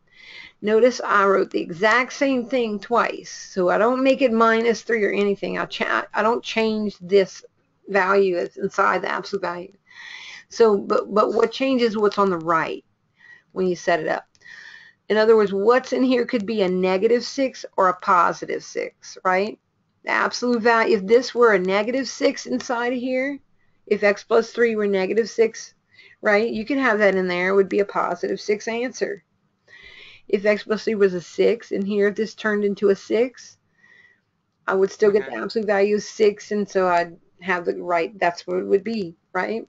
Notice I wrote the exact same thing twice, so I don't make it minus 3 or anything. I, cha I don't change this value is inside the absolute value. So, but, but what changes what's on the right when you set it up. In other words, what's in here could be a negative 6 or a positive 6, right? The absolute value, if this were a negative 6 inside of here, if x plus 3 were negative 6, right, you could have that in there. It would be a positive 6 answer. If x plus 3 was a 6, and here if this turned into a 6, I would still get the absolute value of 6, and so I'd have the right, that's what it would be, right?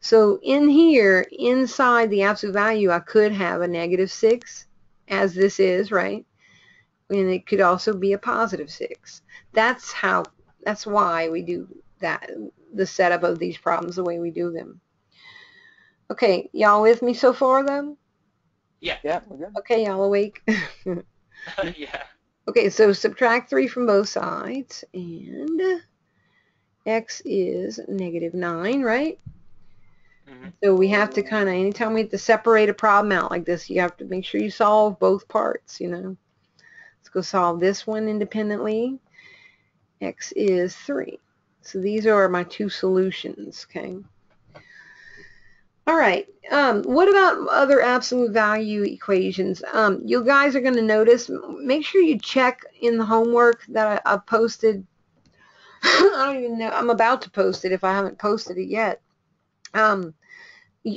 So in here, inside the absolute value, I could have a negative 6, as this is, right? And it could also be a positive 6. That's how, that's why we do that, the setup of these problems the way we do them. Okay, y'all with me so far, though? Yeah. Yeah, we're good. Okay, y'all awake? yeah. Okay, so subtract 3 from both sides, and x is negative 9, right? hmm So we have to kind of, anytime we have to separate a problem out like this, you have to make sure you solve both parts, you know. Let's go solve this one independently. X is 3. So these are my two solutions, okay. All right, um, what about other absolute value equations? Um, you guys are going to notice, make sure you check in the homework that I, I posted I don't even know. I'm about to post it if I haven't posted it yet. Um,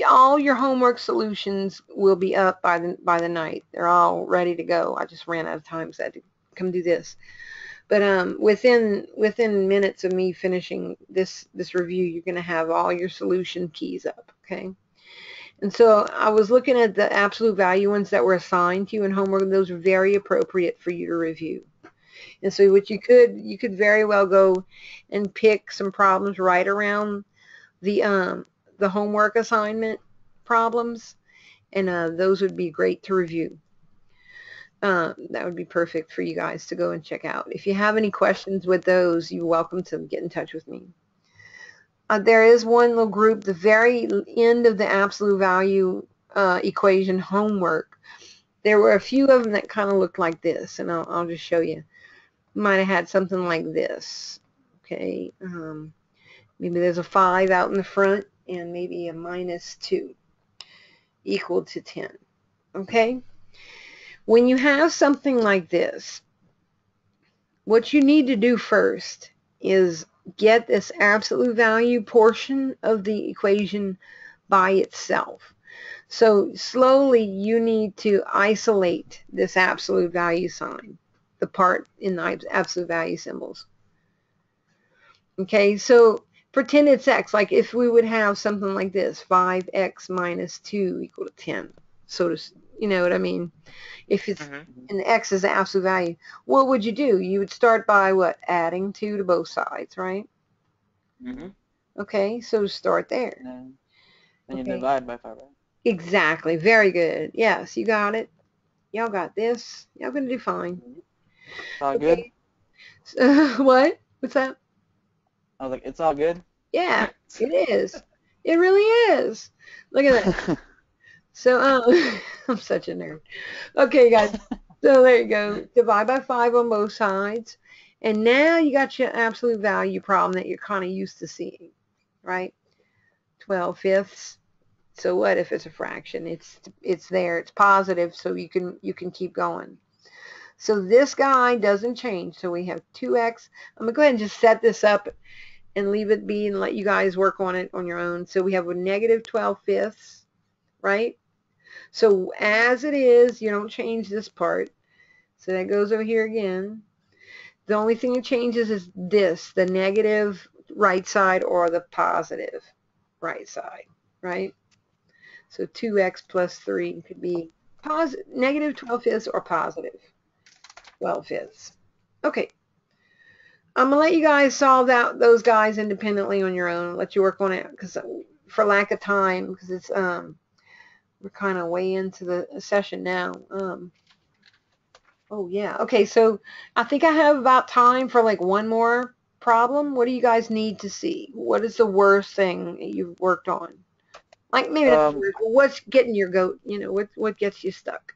all your homework solutions will be up by the by the night. They're all ready to go. I just ran out of time, so I had to come do this. But um, within within minutes of me finishing this this review, you're going to have all your solution keys up. Okay. And so I was looking at the absolute value ones that were assigned to you in homework, and those are very appropriate for you to review. And so what you could you could very well go and pick some problems right around the um the homework assignment problems, and uh, those would be great to review. Um, that would be perfect for you guys to go and check out. If you have any questions with those, you're welcome to get in touch with me. Uh, there is one little group, the very end of the absolute value uh, equation homework. There were a few of them that kind of looked like this, and I'll, I'll just show you. Might have had something like this. Okay, um, maybe there's a 5 out in the front and maybe a minus 2 equal to 10. Okay? When you have something like this, what you need to do first is get this absolute value portion of the equation by itself. So slowly you need to isolate this absolute value sign, the part in the absolute value symbols. Okay, so pretend it's x, like if we would have something like this, 5x minus 2 equal to 10. So to, you know what I mean? If it's, Mhm. and x is the absolute value, what would you do? You would start by what? Adding 2 to both sides, right? Mm-hmm. Okay, so start there. And then, then Okay. you divide by five, right? Exactly. Very good. Yes, you got it. Y'all got this. Y'all gonna do fine. It's all good. Okay. So, what? What's that? I was like, it's all good. Yeah, it is. It really is. Look at that. So, um, I'm such a nerd. Okay, guys. So there you go. Divide by five on both sides. And now you got your absolute value problem that you're kind of used to seeing, right? 12 fifths. So what if it's a fraction? It's it's there. It's positive, so you can you can keep going. So this guy doesn't change. So we have 2x. I'm going to go ahead and just set this up and leave it be and let you guys work on it on your own. So we have a negative 12 fifths, right? So as it is, you don't change this part. So that goes over here again. The only thing that changes is this, the negative right side or the positive right side, right? So 2x plus 3 could be positive, negative 12 fifths or positive 12 fifths. Okay. I'm going to let you guys solve that those guys independently on your own. Let you work on it because for lack of time, because it's um we're kind of way into the session now. Um, oh yeah. Okay, so I think I have about time for like one more problem. What do you guys need to see? What is the worst thing you've worked on? Like maybe Um, what's getting your goat? You know, what what gets you stuck?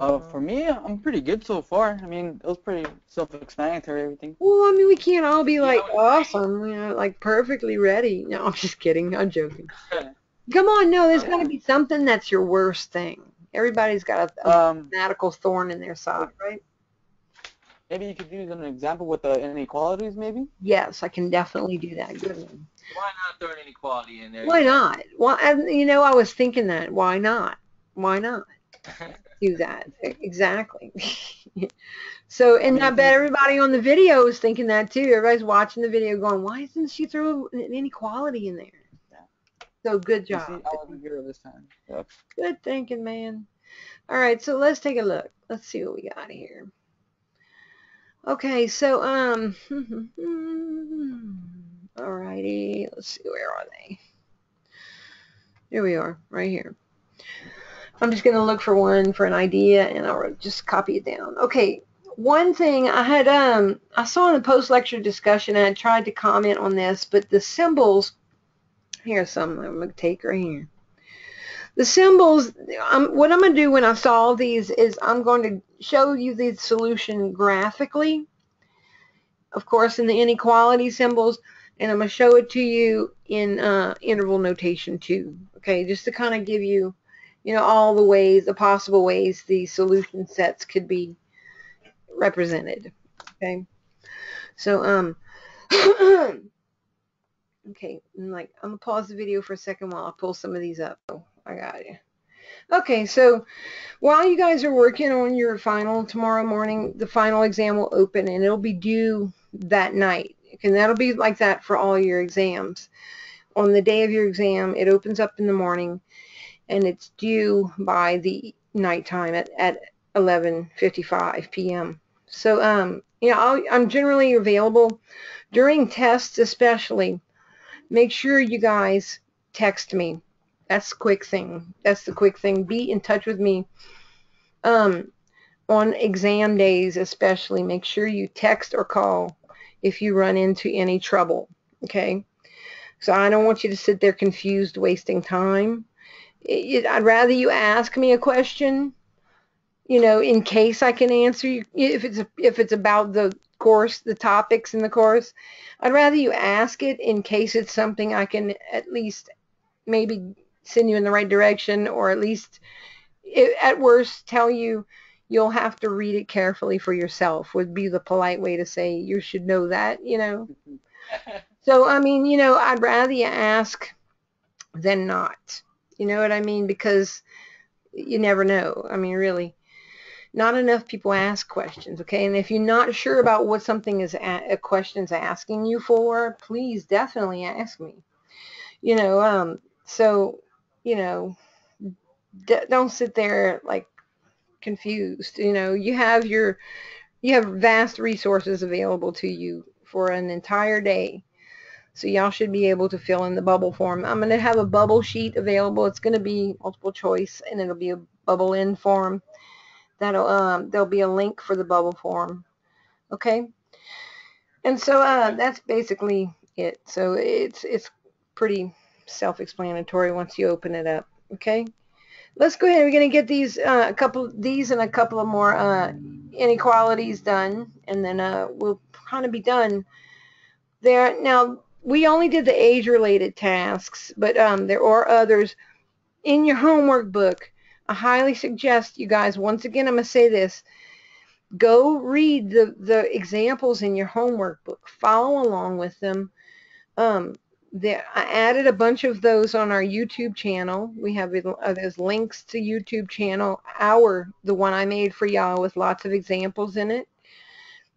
Uh, for me, I'm pretty good so far. I mean, it was pretty self-explanatory, everything. Well, I mean, we can't all be like we- awesome, you know, like perfectly ready. No, I'm just kidding. I'm joking. Come on, no, there's got to be something that's your worst thing. Everybody's got a, a Um, mathematical thorn in their side, right? maybe you could use an example with the inequalities, maybe. Yes, I can definitely do that. Good one. Why not throw an inequality in there? Why not? Why? and, You know, I was thinking that. Why not? Why not do that? Exactly. so, and I bet everybody on the video is thinking that too. Everybody's watching the video going, why doesn't she throw an inequality in there? So good job. I wasn't here this time. Yep. Good thinking, man. All right, so let's take a look. Let's see what we got here. Okay, so um, all righty. let's see where are they? Here we are, right here. I'm just gonna look for one for an idea, and I'll just copy it down. Okay, one thing I had um, I saw in the post lecture discussion, I tried to comment on this, but the symbols. Here's some I'm gonna take right here the symbols, um, what I'm going to do when I solve these is I'm going to show you the solution graphically, of course, in the inequality symbols, and I'm going to show it to you in uh, interval notation too, okay, just to kind of give you, you know, all the ways, the possible ways the solution sets could be represented, okay. So, um, okay, and like, I'm gonna pause the video for a second while I pull some of these up. Oh, I got you. Okay, so while you guys are working on your final tomorrow morning, the final exam will open and it'll be due that night. And that'll be like that for all your exams. On the day of your exam, it opens up in the morning and it's due by the nighttime at, at 11.55 p.m. So, um, you know, I'll, I'm generally available during tests especially. Make sure you guys text me. That's the quick thing. That's the quick thing. Be in touch with me. Um, on exam days especially, make sure you text or call if you run into any trouble. Okay? So I don't want you to sit there confused, wasting time. It, I'd rather you ask me a question, you know, in case I can answer you. If it's if it's about the course, the topics in the course, I'd rather you ask it in case it's something I can at least maybe send you in the right direction or at least at worst tell you you'll have to read it carefully for yourself would be the polite way to say you should know that, you know. so, I mean, you know, I'd rather you ask than not. You know what I mean? Because you never know. I mean, really, not enough people ask questions, okay? And if you're not sure about what something is a, a question's asking you for, please definitely ask me. You know, um, so, you know, don't sit there like confused. You know, you have your you have vast resources available to you for an entire day. So y'all should be able to fill in the bubble form. I'm going to have a bubble sheet available. It's going to be multiple choice and it'll be a bubble in form. That'll um there'll be a link for the bubble form. Okay? And so uh that's basically it. So it's it's pretty self-explanatory once you open it up. Okay? let's go ahead. We're going to get these uh, a couple these and a couple of more uh, inequalities done, and then uh, we'll kind of be done there. Now we only did the age-related tasks, but um, there are others in your homework book. I highly suggest you guys. Once again, I'm going to say this. Go read the the examples in your homework book. Follow along with them. Um, there, I added a bunch of those on our YouTube channel. We have uh, there's links to YouTube channel, our the one I made for y'all with lots of examples in it.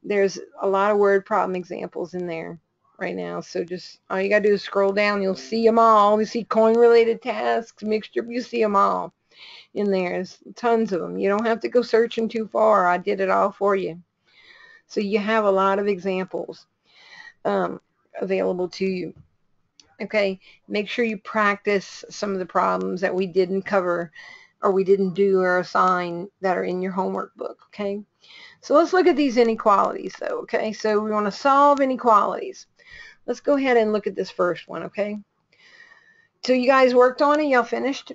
There's a lot of word problem examples in there right now. So just all you gotta do is scroll down. You'll see them all. You see coin related tasks, mixture. You see them all in there. There's tons of them. You don't have to go searching too far. I did it all for you. So you have a lot of examples um, available to you okay make sure you practice some of the problems that we didn't cover or we didn't do or assign that are in your homework book okay so let's look at these inequalities though okay so we want to solve inequalities let's go ahead and look at this first one okay? So you guys worked on it? Y'all finished?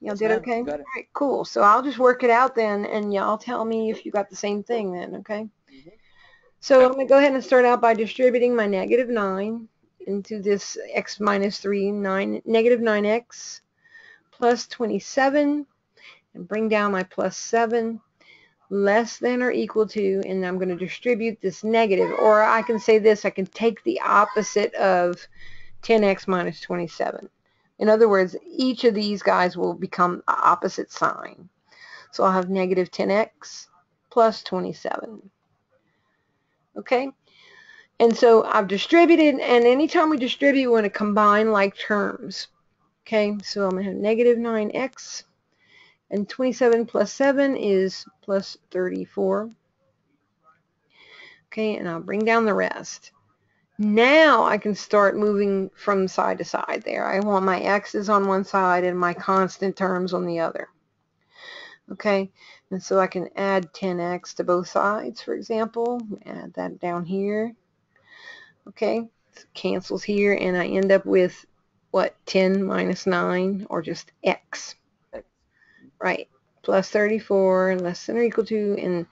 Y'all did okay? All right cool. So I'll just work it out then and y'all tell me if you got the same thing then okay? Mm -hmm. so I'm going to go ahead and start out by distributing my negative 9 into this x minus 3, 9, negative 9x plus 27 and bring down my plus 7 less than or equal to and I'm going to distribute this negative. Or I can say this I can take the opposite of 10x minus 27 in other words each of these guys will become opposite sign. So I'll have negative 10x plus 27 okay? And so I've distributed, and anytime we distribute, we want to combine like terms. Okay, so I'm going to have negative 9x, and 27 plus 7 is plus 34. Okay, and I'll bring down the rest. Now I can start moving from side to side there. I want my x's on one side and my constant terms on the other. Okay, and so I can add 10x to both sides, for example. Add that down here okay cancels here and I end up with what 10 minus 9 or just x right. Plus 34 less than or equal to and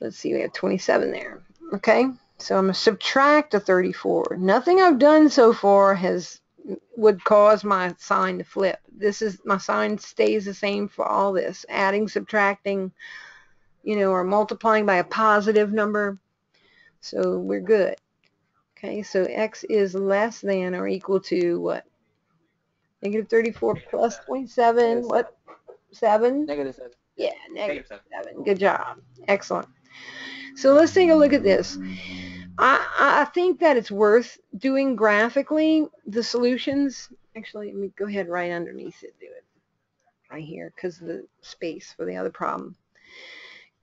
let's see we have 27 there. Okay. So I'm going to subtract a 34 nothing I've done so far has would cause my sign to flip. This is my sign stays the same for all this. Adding subtracting you know or multiplying by a positive number. So we're good. Okay, so x is less than or equal to what? Negative 34 plus 27, what? 7? Negative seven. Yeah, negative Negative seven. 7. Good job. Excellent. So let's take a look at this. I, I I think that it's worth doing graphically the solutions. Actually, let me go ahead right underneath it. Do it right here because of the space for the other problem.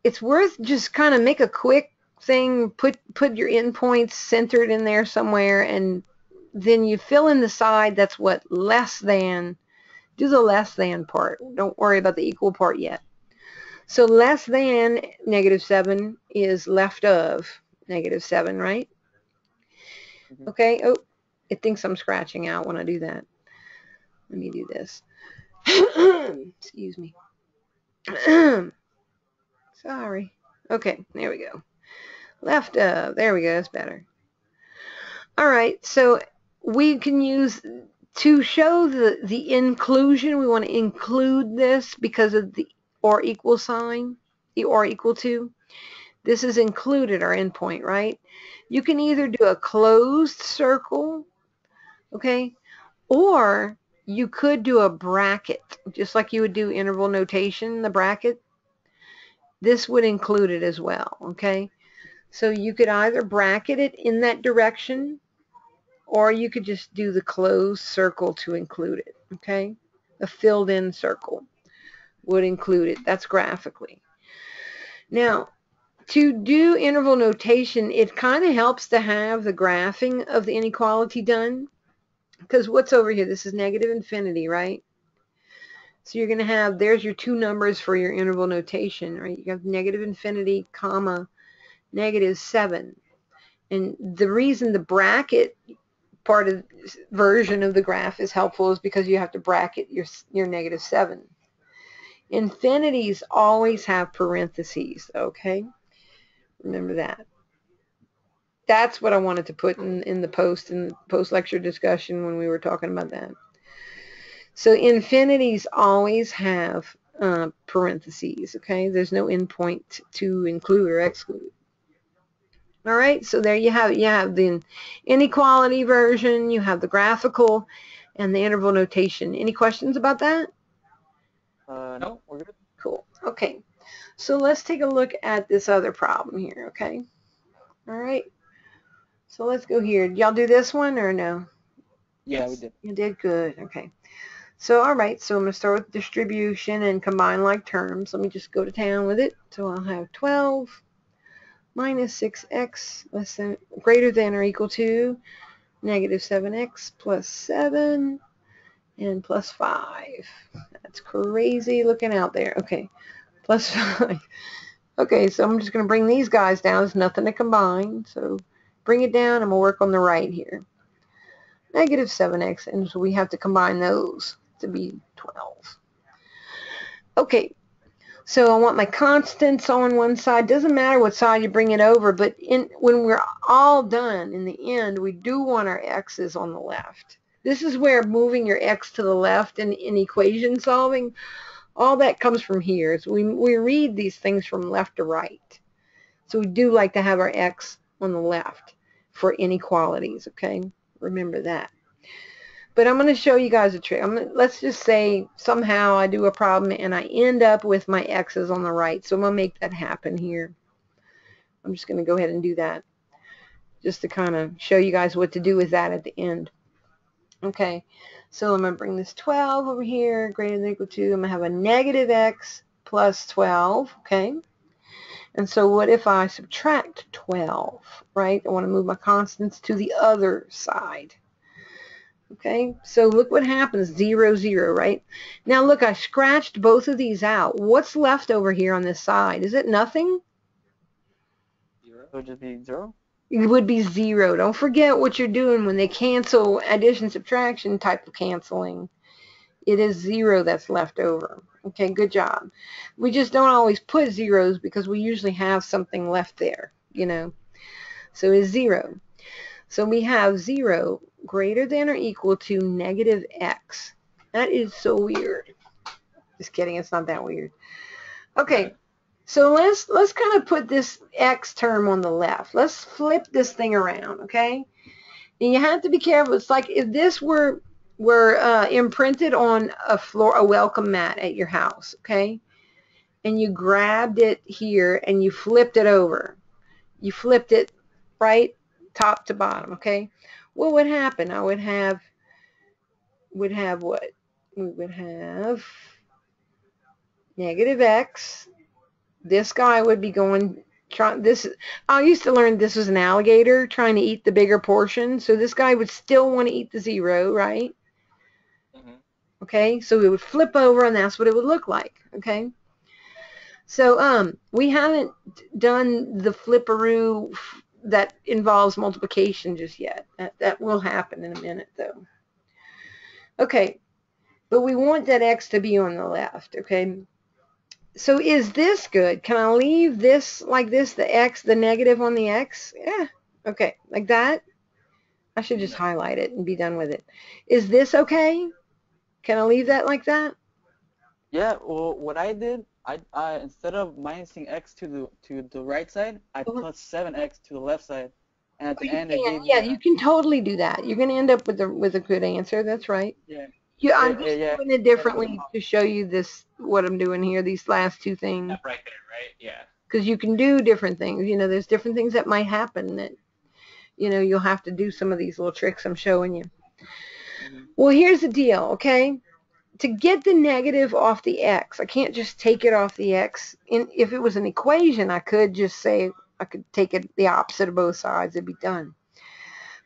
It's worth just kind of make a quick thing, put put your endpoints centered in there somewhere, and then you fill in the side that's what less than. Do the less than part. Don't worry about the equal part yet. So less than negative 7 is left of negative 7, right? Mhm. Okay. Oh, it thinks I'm scratching out when I do that. Let me do this. Excuse me. Sorry. Okay, there we go. Left of. There we go. That's better. All right. So we can use to show the the inclusion. We want to include this because of the or equal sign, the or equal to. This is included our endpoint, right? You can either do a closed circle, okay, or you could do a bracket, just like you would do interval notation, the bracket. This would include it as well, okay? So you could either bracket it in that direction, or you could just do the closed circle to include it, okay? A filled in circle would include it. That's graphically. Now, to do interval notation, it kind of helps to have the graphing of the inequality done. Because what's over here? This is negative infinity, right? So you're going to have, there's your two numbers for your interval notation, right? You have negative infinity, comma, negative 7. And the reason the bracket part of version of the graph is helpful is because you have to bracket your, your negative 7. Infinities always have parentheses, okay? Remember that. That's what I wanted to put in, in the post in the post lecture discussion when we were talking about that. So infinities always have uh, parentheses, okay? There's no endpoint to include or exclude. All right, so there you have it. You have the inequality version, you have the graphical, and the interval notation. Any questions about that? Uh, no, we're good. Cool. Okay. So let's take a look at this other problem here, okay? All right. So let's go here. Did y'all do this one or no? Yeah, we did. You did good. Okay. So, all right. So I'm going to start with distribution and combine like terms. Let me just go to town with it. So I'll have 12 minus 6x less than, greater than or equal to negative 7x plus 7 and plus 5. That's crazy looking out there. Okay, plus 5. Okay, so I'm just going to bring these guys down. There's nothing to combine. So bring it down. I'm going to work on the right here. Negative 7x, and so we have to combine those to be 12. Okay, so I want my constants on one side. Doesn't matter what side you bring it over, but in, when we're all done in the end, we do want our x's on the left. This is where moving your x to the left in, in equation solving, all that comes from here. So we, we read these things from left to right. So we do like to have our x on the left for inequalities, okay? Remember that. But I'm going to show you guys a trick. Gonna, let's just say somehow I do a problem and I end up with my x's on the right. So I'm going to make that happen here. I'm just going to go ahead and do that just to kind of show you guys what to do with that at the end. Okay, so I'm going to bring this 12 over here, greater than or equal to, I'm going to have a negative x plus 12, okay? And so what if I subtract 12, right? I want to move my constants to the other side. Okay, so look what happens, 0, 0, right? Now look, I scratched both of these out. What's left over here on this side? Is it nothing? Zero. Would just be zero. It would be 0. Don't forget what you're doing when they cancel addition, subtraction type of canceling. It is 0 that's left over. Okay, good job. We just don't always put zeros because we usually have something left there, you know. So it's 0. So we have 0 greater than or equal to negative x. That is so weird. Just kidding, it's not that weird. Okay, So let's let's kind of put this x term on the left. Let's flip this thing around, okay? And you have to be careful. It's like if this were were uh, imprinted on a floor, a welcome mat at your house, okay? And you grabbed it here and you flipped it over. You flipped it right top to bottom, okay? What would happen? I would have would have what? We would have negative x. This guy would be going trying this I used to learn this was an alligator trying to eat the bigger portion. So this guy would still want to eat the zero, right? Mhm. Okay, so we would flip over and that's what it would look like. Okay. So um, we haven't done the flipperoo that involves multiplication just yet. That, that will happen in a minute though. Okay, but we want that x to be on the left, okay? So is this good? Can I leave this like this, the x, the negative on the x? Yeah, okay, like that? I should just highlight it and be done with it. Is this okay? Can I leave that like that? Yeah, well, what I did, I, I instead of minusing x to the to the right side, I plus 7x to the left side. And at Oh, the you end, I can. gave Yeah, me you can totally do that. You're going to end up with a with a good answer. That's right. Yeah. Yeah, I'm Yeah, just yeah, yeah. doing it differently to show you this what I'm doing here. These last two things. Up right there, right? Yeah. because you can do different things. You know, there's different things that might happen that, you know, you'll have to do some of these little tricks I'm showing you. Mhm. Well, here's the deal, okay? To get the negative off the x, I can't just take it off the x. If it was an equation, I could just say, I could take it the opposite of both sides, it'd be done.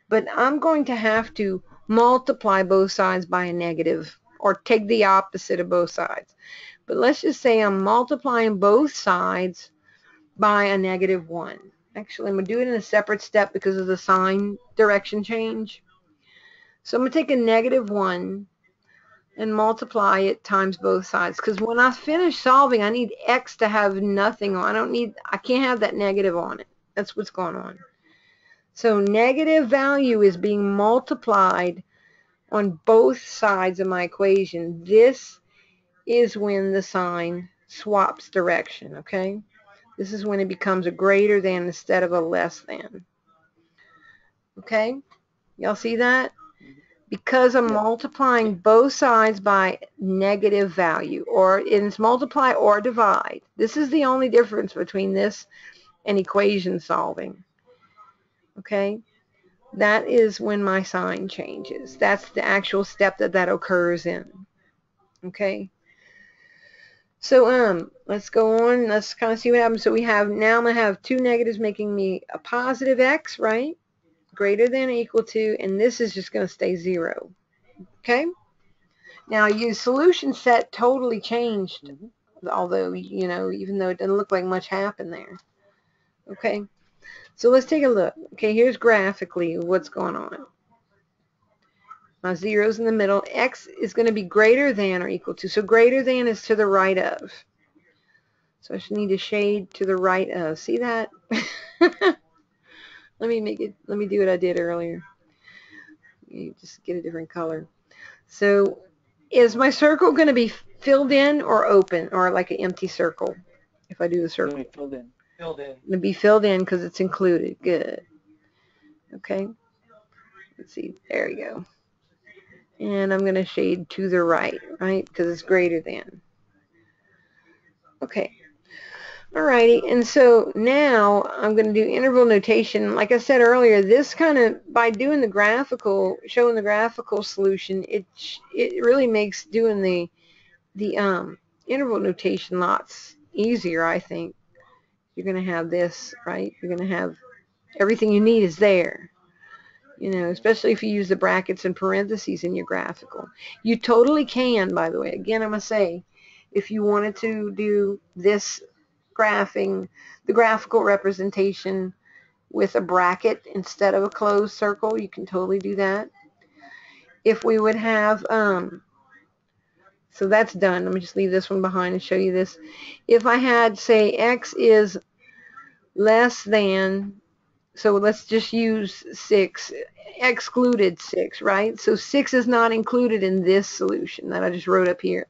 But I'm going to have to multiply both sides by a negative or take the opposite of both sides. But let's just say I'm multiplying both sides by a negative 1. Actually, I'm going to do it in a separate step because of the sign direction change. So I'm going to take a negative 1 and multiply it times both sides because when I finish solving, I need x to have nothing on. I don't need, I can't have that negative on it. That's what's going on. So negative value is being multiplied on both sides of my equation. This is when the sign swaps direction, okay? This is when it becomes a greater than instead of a less than. Okay? Y'all see that? Because I'm multiplying both sides by negative value, or it's multiply or divide. This is the only difference between this and equation solving. Okay? That is when my sign changes. That's the actual step that that occurs in. Okay? So um, let's go on. Let's kind of see what happens. So we have now I'm gonna have two negatives making me a positive x, right? Greater than or equal to, and this is just gonna stay zero. Okay. Now your solution set totally changed, Mhm. although you know even though it doesn't look like much happened there. Okay. So let's take a look. Okay, here's graphically what's going on. My zero's in the middle. X is going to be greater than or equal to. So greater than is to the right of. So I just need to shade to the right of. See that? let me make it, let me do what I did earlier. You just get a different color. So is my circle going to be filled in or open or like an empty circle if I do the circle? gonna be filled in. Filled in. going to be filled in because it's included. Good. Okay. Let's see. There we go. And I'm going to shade to the right, right? Because it's greater than. Okay. Alrighty. And so now I'm going to do interval notation. Like I said earlier, this kind of, by doing the graphical, showing the graphical solution, it, it really makes doing the, the um, interval notation lots easier, I think you're going to have this, right? You're going to have everything you need is there. You know, especially if you use the brackets and parentheses in your graphical. You totally can, by the way. Again, I'm going to say, if you wanted to do this graphing, the graphical representation with a bracket instead of a closed circle, you can totally do that. If we would have, um, so that's done. Let me just leave this one behind and show you this. If I had, say, x is less than, so let's just use 6, excluded 6, right? So 6 is not included in this solution that I just wrote up here.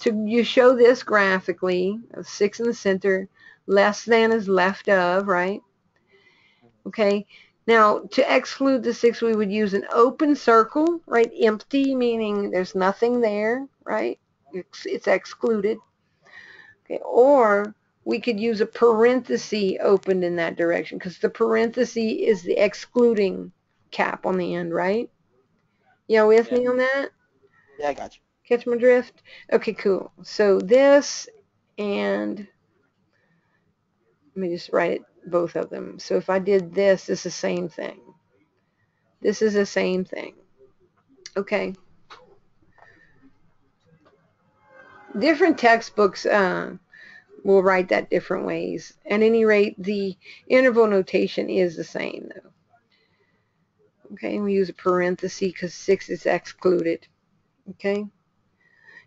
To you show this graphically, a 6 in the center, less than is left of, right? Okay. Now, to exclude the 6, we would use an open circle, right? Empty, meaning there's nothing there, right? It's, it's excluded. Okay. Or we could use a parenthesis opened in that direction because the parenthesis is the excluding cap on the end, right? You with Yeah. me on that? Yeah, I got you. Catch my drift? Okay, cool. So this and let me just write it both of them. So if I did this, it's the same thing. This is the same thing. Okay. Different textbooks uh, will write that different ways. At any rate, the interval notation is the same though. Okay, and we use a parenthesis because 6 is excluded. Okay.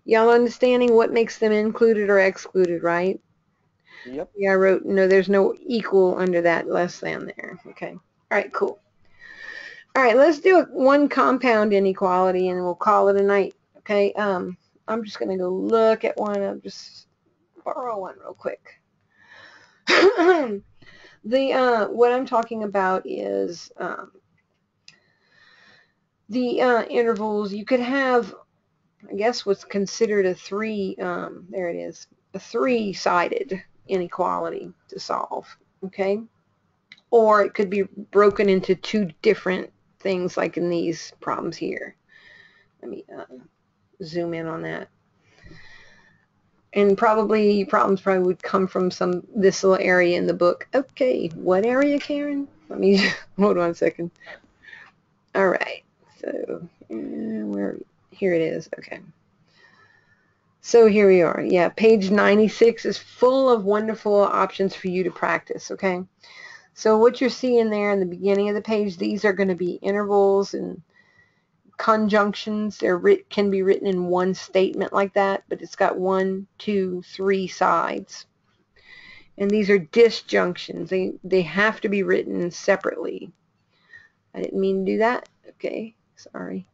Y'all understanding what makes them included or excluded, right? Yep. Yeah, I wrote, no, there's no equal under that less than there. Okay. All right, cool. All right, let's do a, one compound inequality and we'll call it a night. Okay. Um, I'm just going to go look at one. I'll just borrow one real quick. the, uh, what I'm talking about is, um, the uh, intervals, you could have, I guess what's considered a three, um, there it is, a three-sided inequality to solve, okay? Or it could be broken into two different things like in these problems here. Let me uh, zoom in on that. And probably problems probably would come from some this little area in the book. Okay, what area, Karen? Let me hold on a second. All right. So uh, where here it is. Okay. So here we are. Yeah, page 96 is full of wonderful options for you to practice. Okay. So what you're seeing there in the beginning of the page, these are going to be intervals and conjunctions. They're writ can be written in one statement like that, but it's got one, two, three sides. And these are disjunctions. They they have to be written separately. I didn't mean to do that. Okay. Sorry.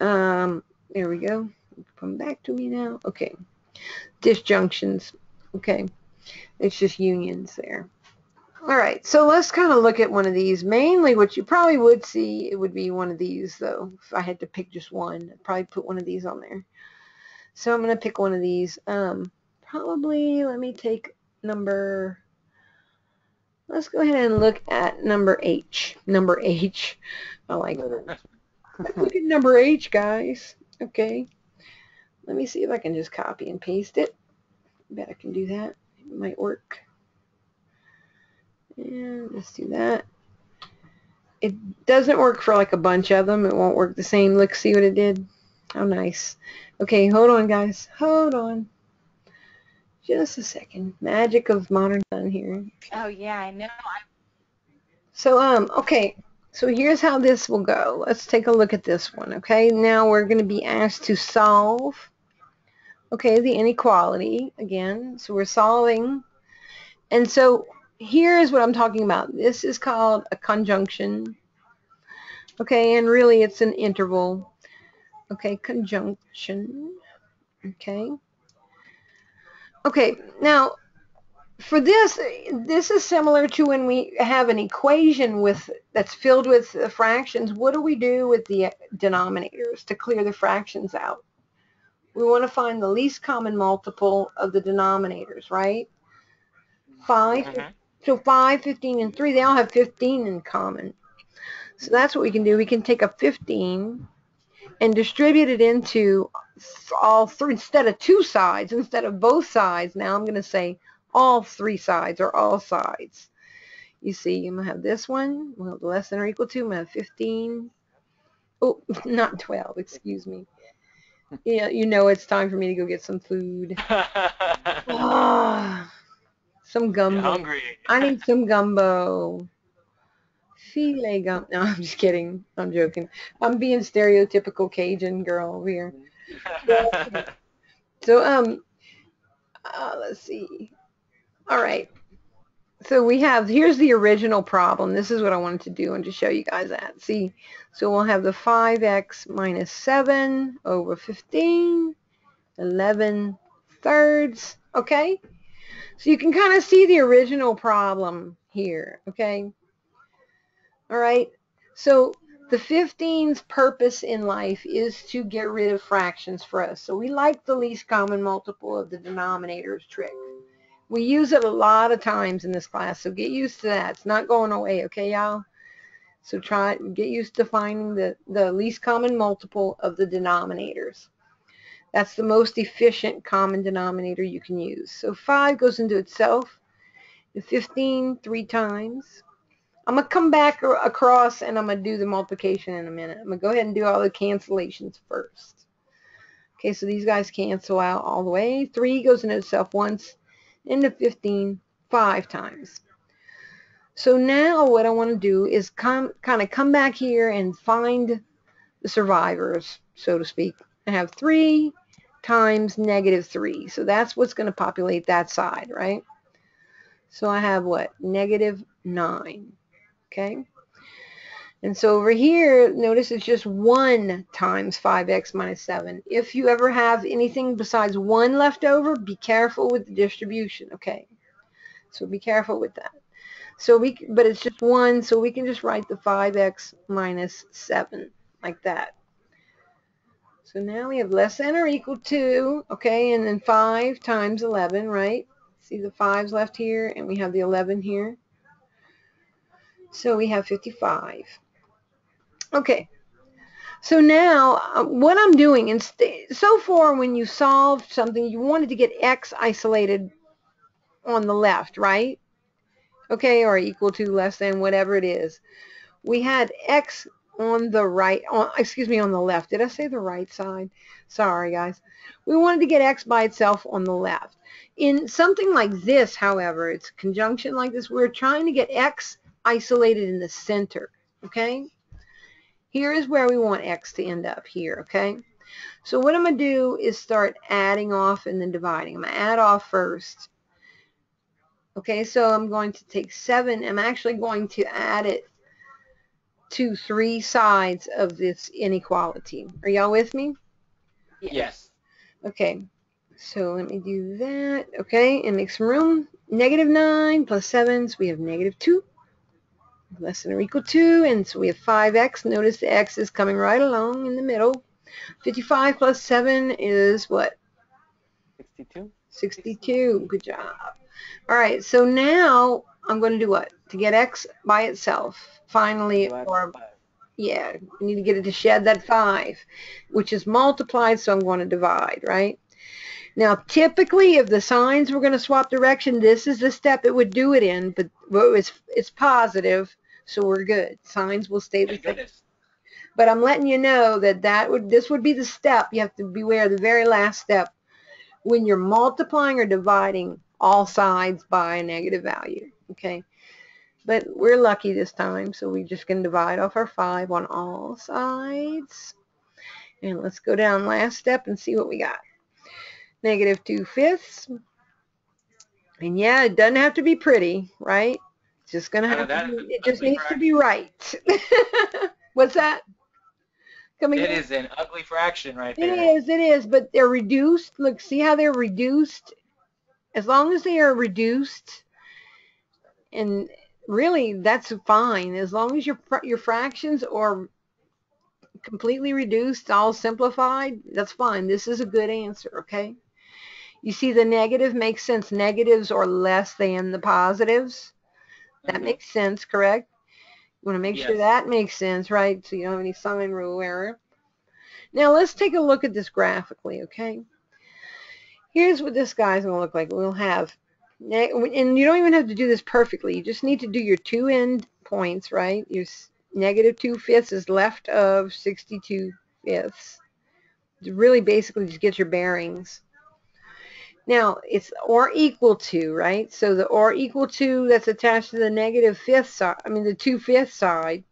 Um, there we go. Come back to me now. Okay. Disjunctions. Okay. It's just unions there. All right. So let's kind of look at one of these. Mainly what you probably would see, it would be one of these though. If I had to pick just one, I'd probably put one of these on there. So I'm going to pick one of these. Um, probably, let me take number, let's go ahead and look at number H. Number H. I like Look at number H, guys. Okay. Let me see if I can just copy and paste it. Bet I can do that. It might work. And let's do that. It doesn't work for like a bunch of them. It won't work the same. Look, see what it did? How nice. Okay, hold on, guys. Hold on. Just a second. Magic of modern fun here. Oh yeah, I know. I, So, um, okay. So here's how this will go. Let's take a look at this one, okay? Now we're going to be asked to solve, okay, the inequality again. So we're solving. And so here is what I'm talking about. This is called a conjunction, okay? And really it's an interval, okay? Conjunction, okay? Okay, now for this, this is similar to when we have an equation with that's filled with the fractions. What do we do with the denominators to clear the fractions out? We want to find the least common multiple of the denominators, right? 5, Mhm. so 5, 15, and 3, they all have 15 in common. So that's what we can do. We can take a 15 and distribute it into all three, instead of two sides, instead of both sides, now I'm going to say all three sides or all sides. You see, I'm going to have this one, well, less than or equal to, I'm going to have 15. Oh, not 12, excuse me. Yeah, you know it's time for me to go get some food. Ah, some You're gumbo. hungry. I need some gumbo. Filet gum. No, I'm just kidding. I'm joking. I'm being stereotypical Cajun girl over here. So, um, uh, let's see. All right. So we have, here's the original problem. This is what I wanted to do and to show you guys that. See, so we'll have the 5x minus 7 over 15. 11 thirds, okay? So you can kind of see the original problem here, okay? All right, so the 15's purpose in life is to get rid of fractions for us. So we like the least common multiple of the denominators trick. We use it a lot of times in this class, so get used to that. It's not going away, okay, y'all? So try get used to finding the, the least common multiple of the denominators. That's the most efficient common denominator you can use. So 5 goes into itself. The 15 three times. I'm going to come back across and I'm going to do the multiplication in a minute. I'm going to go ahead and do all the cancellations first. Okay, so these guys cancel out all the way. 3 goes into itself once, into 15 five times. So now what I want to do is come, kind of come back here and find the survivors, so to speak. I have 3 times negative 3. So that's what's going to populate that side, right? So I have what? Negative 9. Okay? And so over here, notice it's just 1 times 5x minus 7. If you ever have anything besides 1 left over, be careful with the distribution, okay? So be careful with that. So we, but it's just 1, so we can just write the 5x minus 7 like that. So now we have less than or equal to, okay, and then 5 times 11, right? See the 5's left here, and we have the 11 here. So we have 55. Okay. So now uh, what I'm doing, and so far when you solved something, you wanted to get x isolated on the left, right? okay, or equal to, less than, whatever it is. We had x on the right, on, excuse me, on the left. Did I say the right side? Sorry, guys. We wanted to get x by itself on the left. In something like this, however, it's conjunction like this, we're trying to get x isolated in the center, okay? Here is where we want x to end up here, okay? So what I'm going to do is start adding off and then dividing. I'm going to add off first. Okay, so I'm going to take 7. I'm actually going to add it to three sides of this inequality. Are y'all with me? Yes. Okay, so let me do that. Okay, and make some room. Negative 9 plus 7, so we have negative 2. Less than or equal to, and so we have 5x. Notice the x is coming right along in the middle. 55 plus 7 is what? 62. 62. Good job. All right, so now I'm going to do what? To get x by itself, finally, or yeah, we need to get it to shed that 5, which is multiplied, so I'm going to divide, right? Now, typically, if the signs were going to swap direction, this is the step it would do it in, but it's, it's positive, so we're good. Signs will stay the same. But I'm letting you know that, that would this would be the step. You have to beware the very last step. When you're multiplying or dividing, all sides by a negative value. Okay. But we're lucky this time, so we just can divide off our 5 on all sides. And let's go down last step and see what we got. Negative 2 fifths. And yeah, it doesn't have to be pretty, right? It's just going to have to be, it just needs fraction. to be right. What's that? Coming it in? is an ugly fraction right there. It is, it is, but they're reduced. Look, see how they're reduced as long as they are reduced and really that's fine as long as your your fractions are completely reduced all simplified that's fine this is a good answer okay you see the negative makes sense negatives are less than the positives that mm -hmm. makes sense correct you want to make yes. sure that makes sense right so you don't have any sign rule error now let's take a look at this graphically okay here's what this guy's going to look like. We'll have, and you don't even have to do this perfectly. You just need to do your two end points, right? Your negative 2 fifths is left of 62 fifths. Really basically just get your bearings. Now, it's or equal to, right? So the or equal to that's attached to the negative fifth side, I mean the 2 fifth side,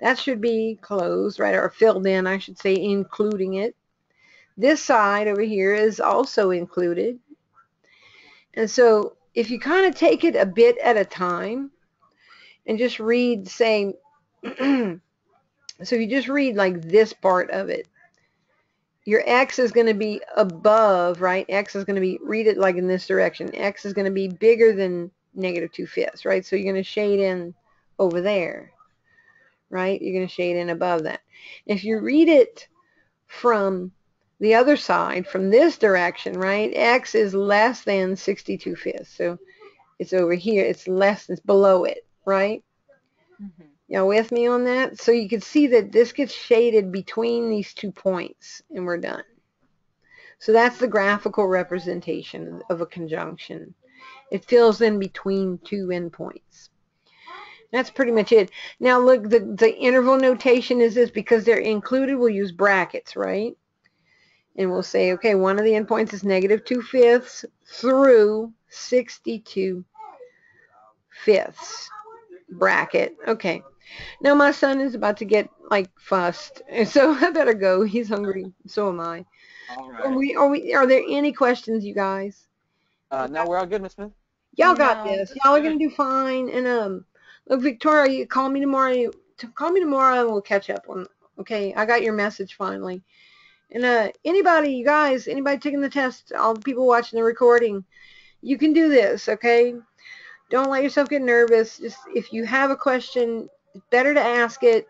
that should be closed, right? Or filled in, I should say, including it. This side over here is also included. And so if you kind of take it a bit at a time and just read, say, so you just read like this part of it. Your x is going to be above, right? x is going to be, read it like in this direction. x is going to be bigger than negative 2 fifths, right? So you're going to shade in over there, right? You're going to shade in above that. If you read it from the other side, from this direction, right, x is less than 62 fifths. So it's over here. It's less, it's below it, right? Mhm. Y'all with me on that? So you can see that this gets shaded between these two points and we're done. So that's the graphical representation of a conjunction. It fills in between two endpoints. That's pretty much it. Now look, the, the interval notation is this because they're included, we'll use brackets, right? And we'll say, okay, one of the endpoints is negative 2 fifths through 62 fifths bracket. Okay. Now my son is about to get like fussed, and so I better go. He's hungry. So am I. All Are we? Are we? Are there any questions, you guys? Uh, now we're all good, Miss Smith. Y'all got No. this. Y'all are gonna do fine. And um, look, Victoria, you call me tomorrow. You to call me tomorrow, and we'll catch up on. Okay, I got your message finally. And uh, anybody, you guys, anybody taking the test, all the people watching the recording, you can do this. Okay, don't let yourself get nervous. Just if you have a question, it's better to ask it,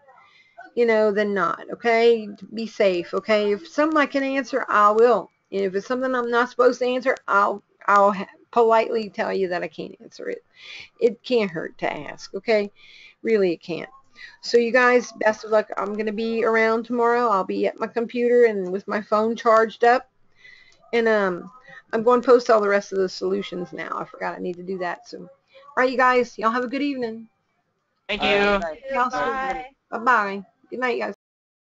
you know, than not. Okay, be safe. Okay, if something I can answer, I will. And if it's something I'm not supposed to answer, I'll I'll politely tell you that I can't answer it. It can't hurt to ask. Okay, really, it can't. So you guys, best of luck. I'm going to be around tomorrow. I'll be at my computer and with my phone charged up. And um, I'm going to post all the rest of the solutions now. I forgot I need to do that. So, all right, you guys, y'all have a good evening. Thank you. right, good night. Y'all soon. Bye. Bye-bye. Good night, guys.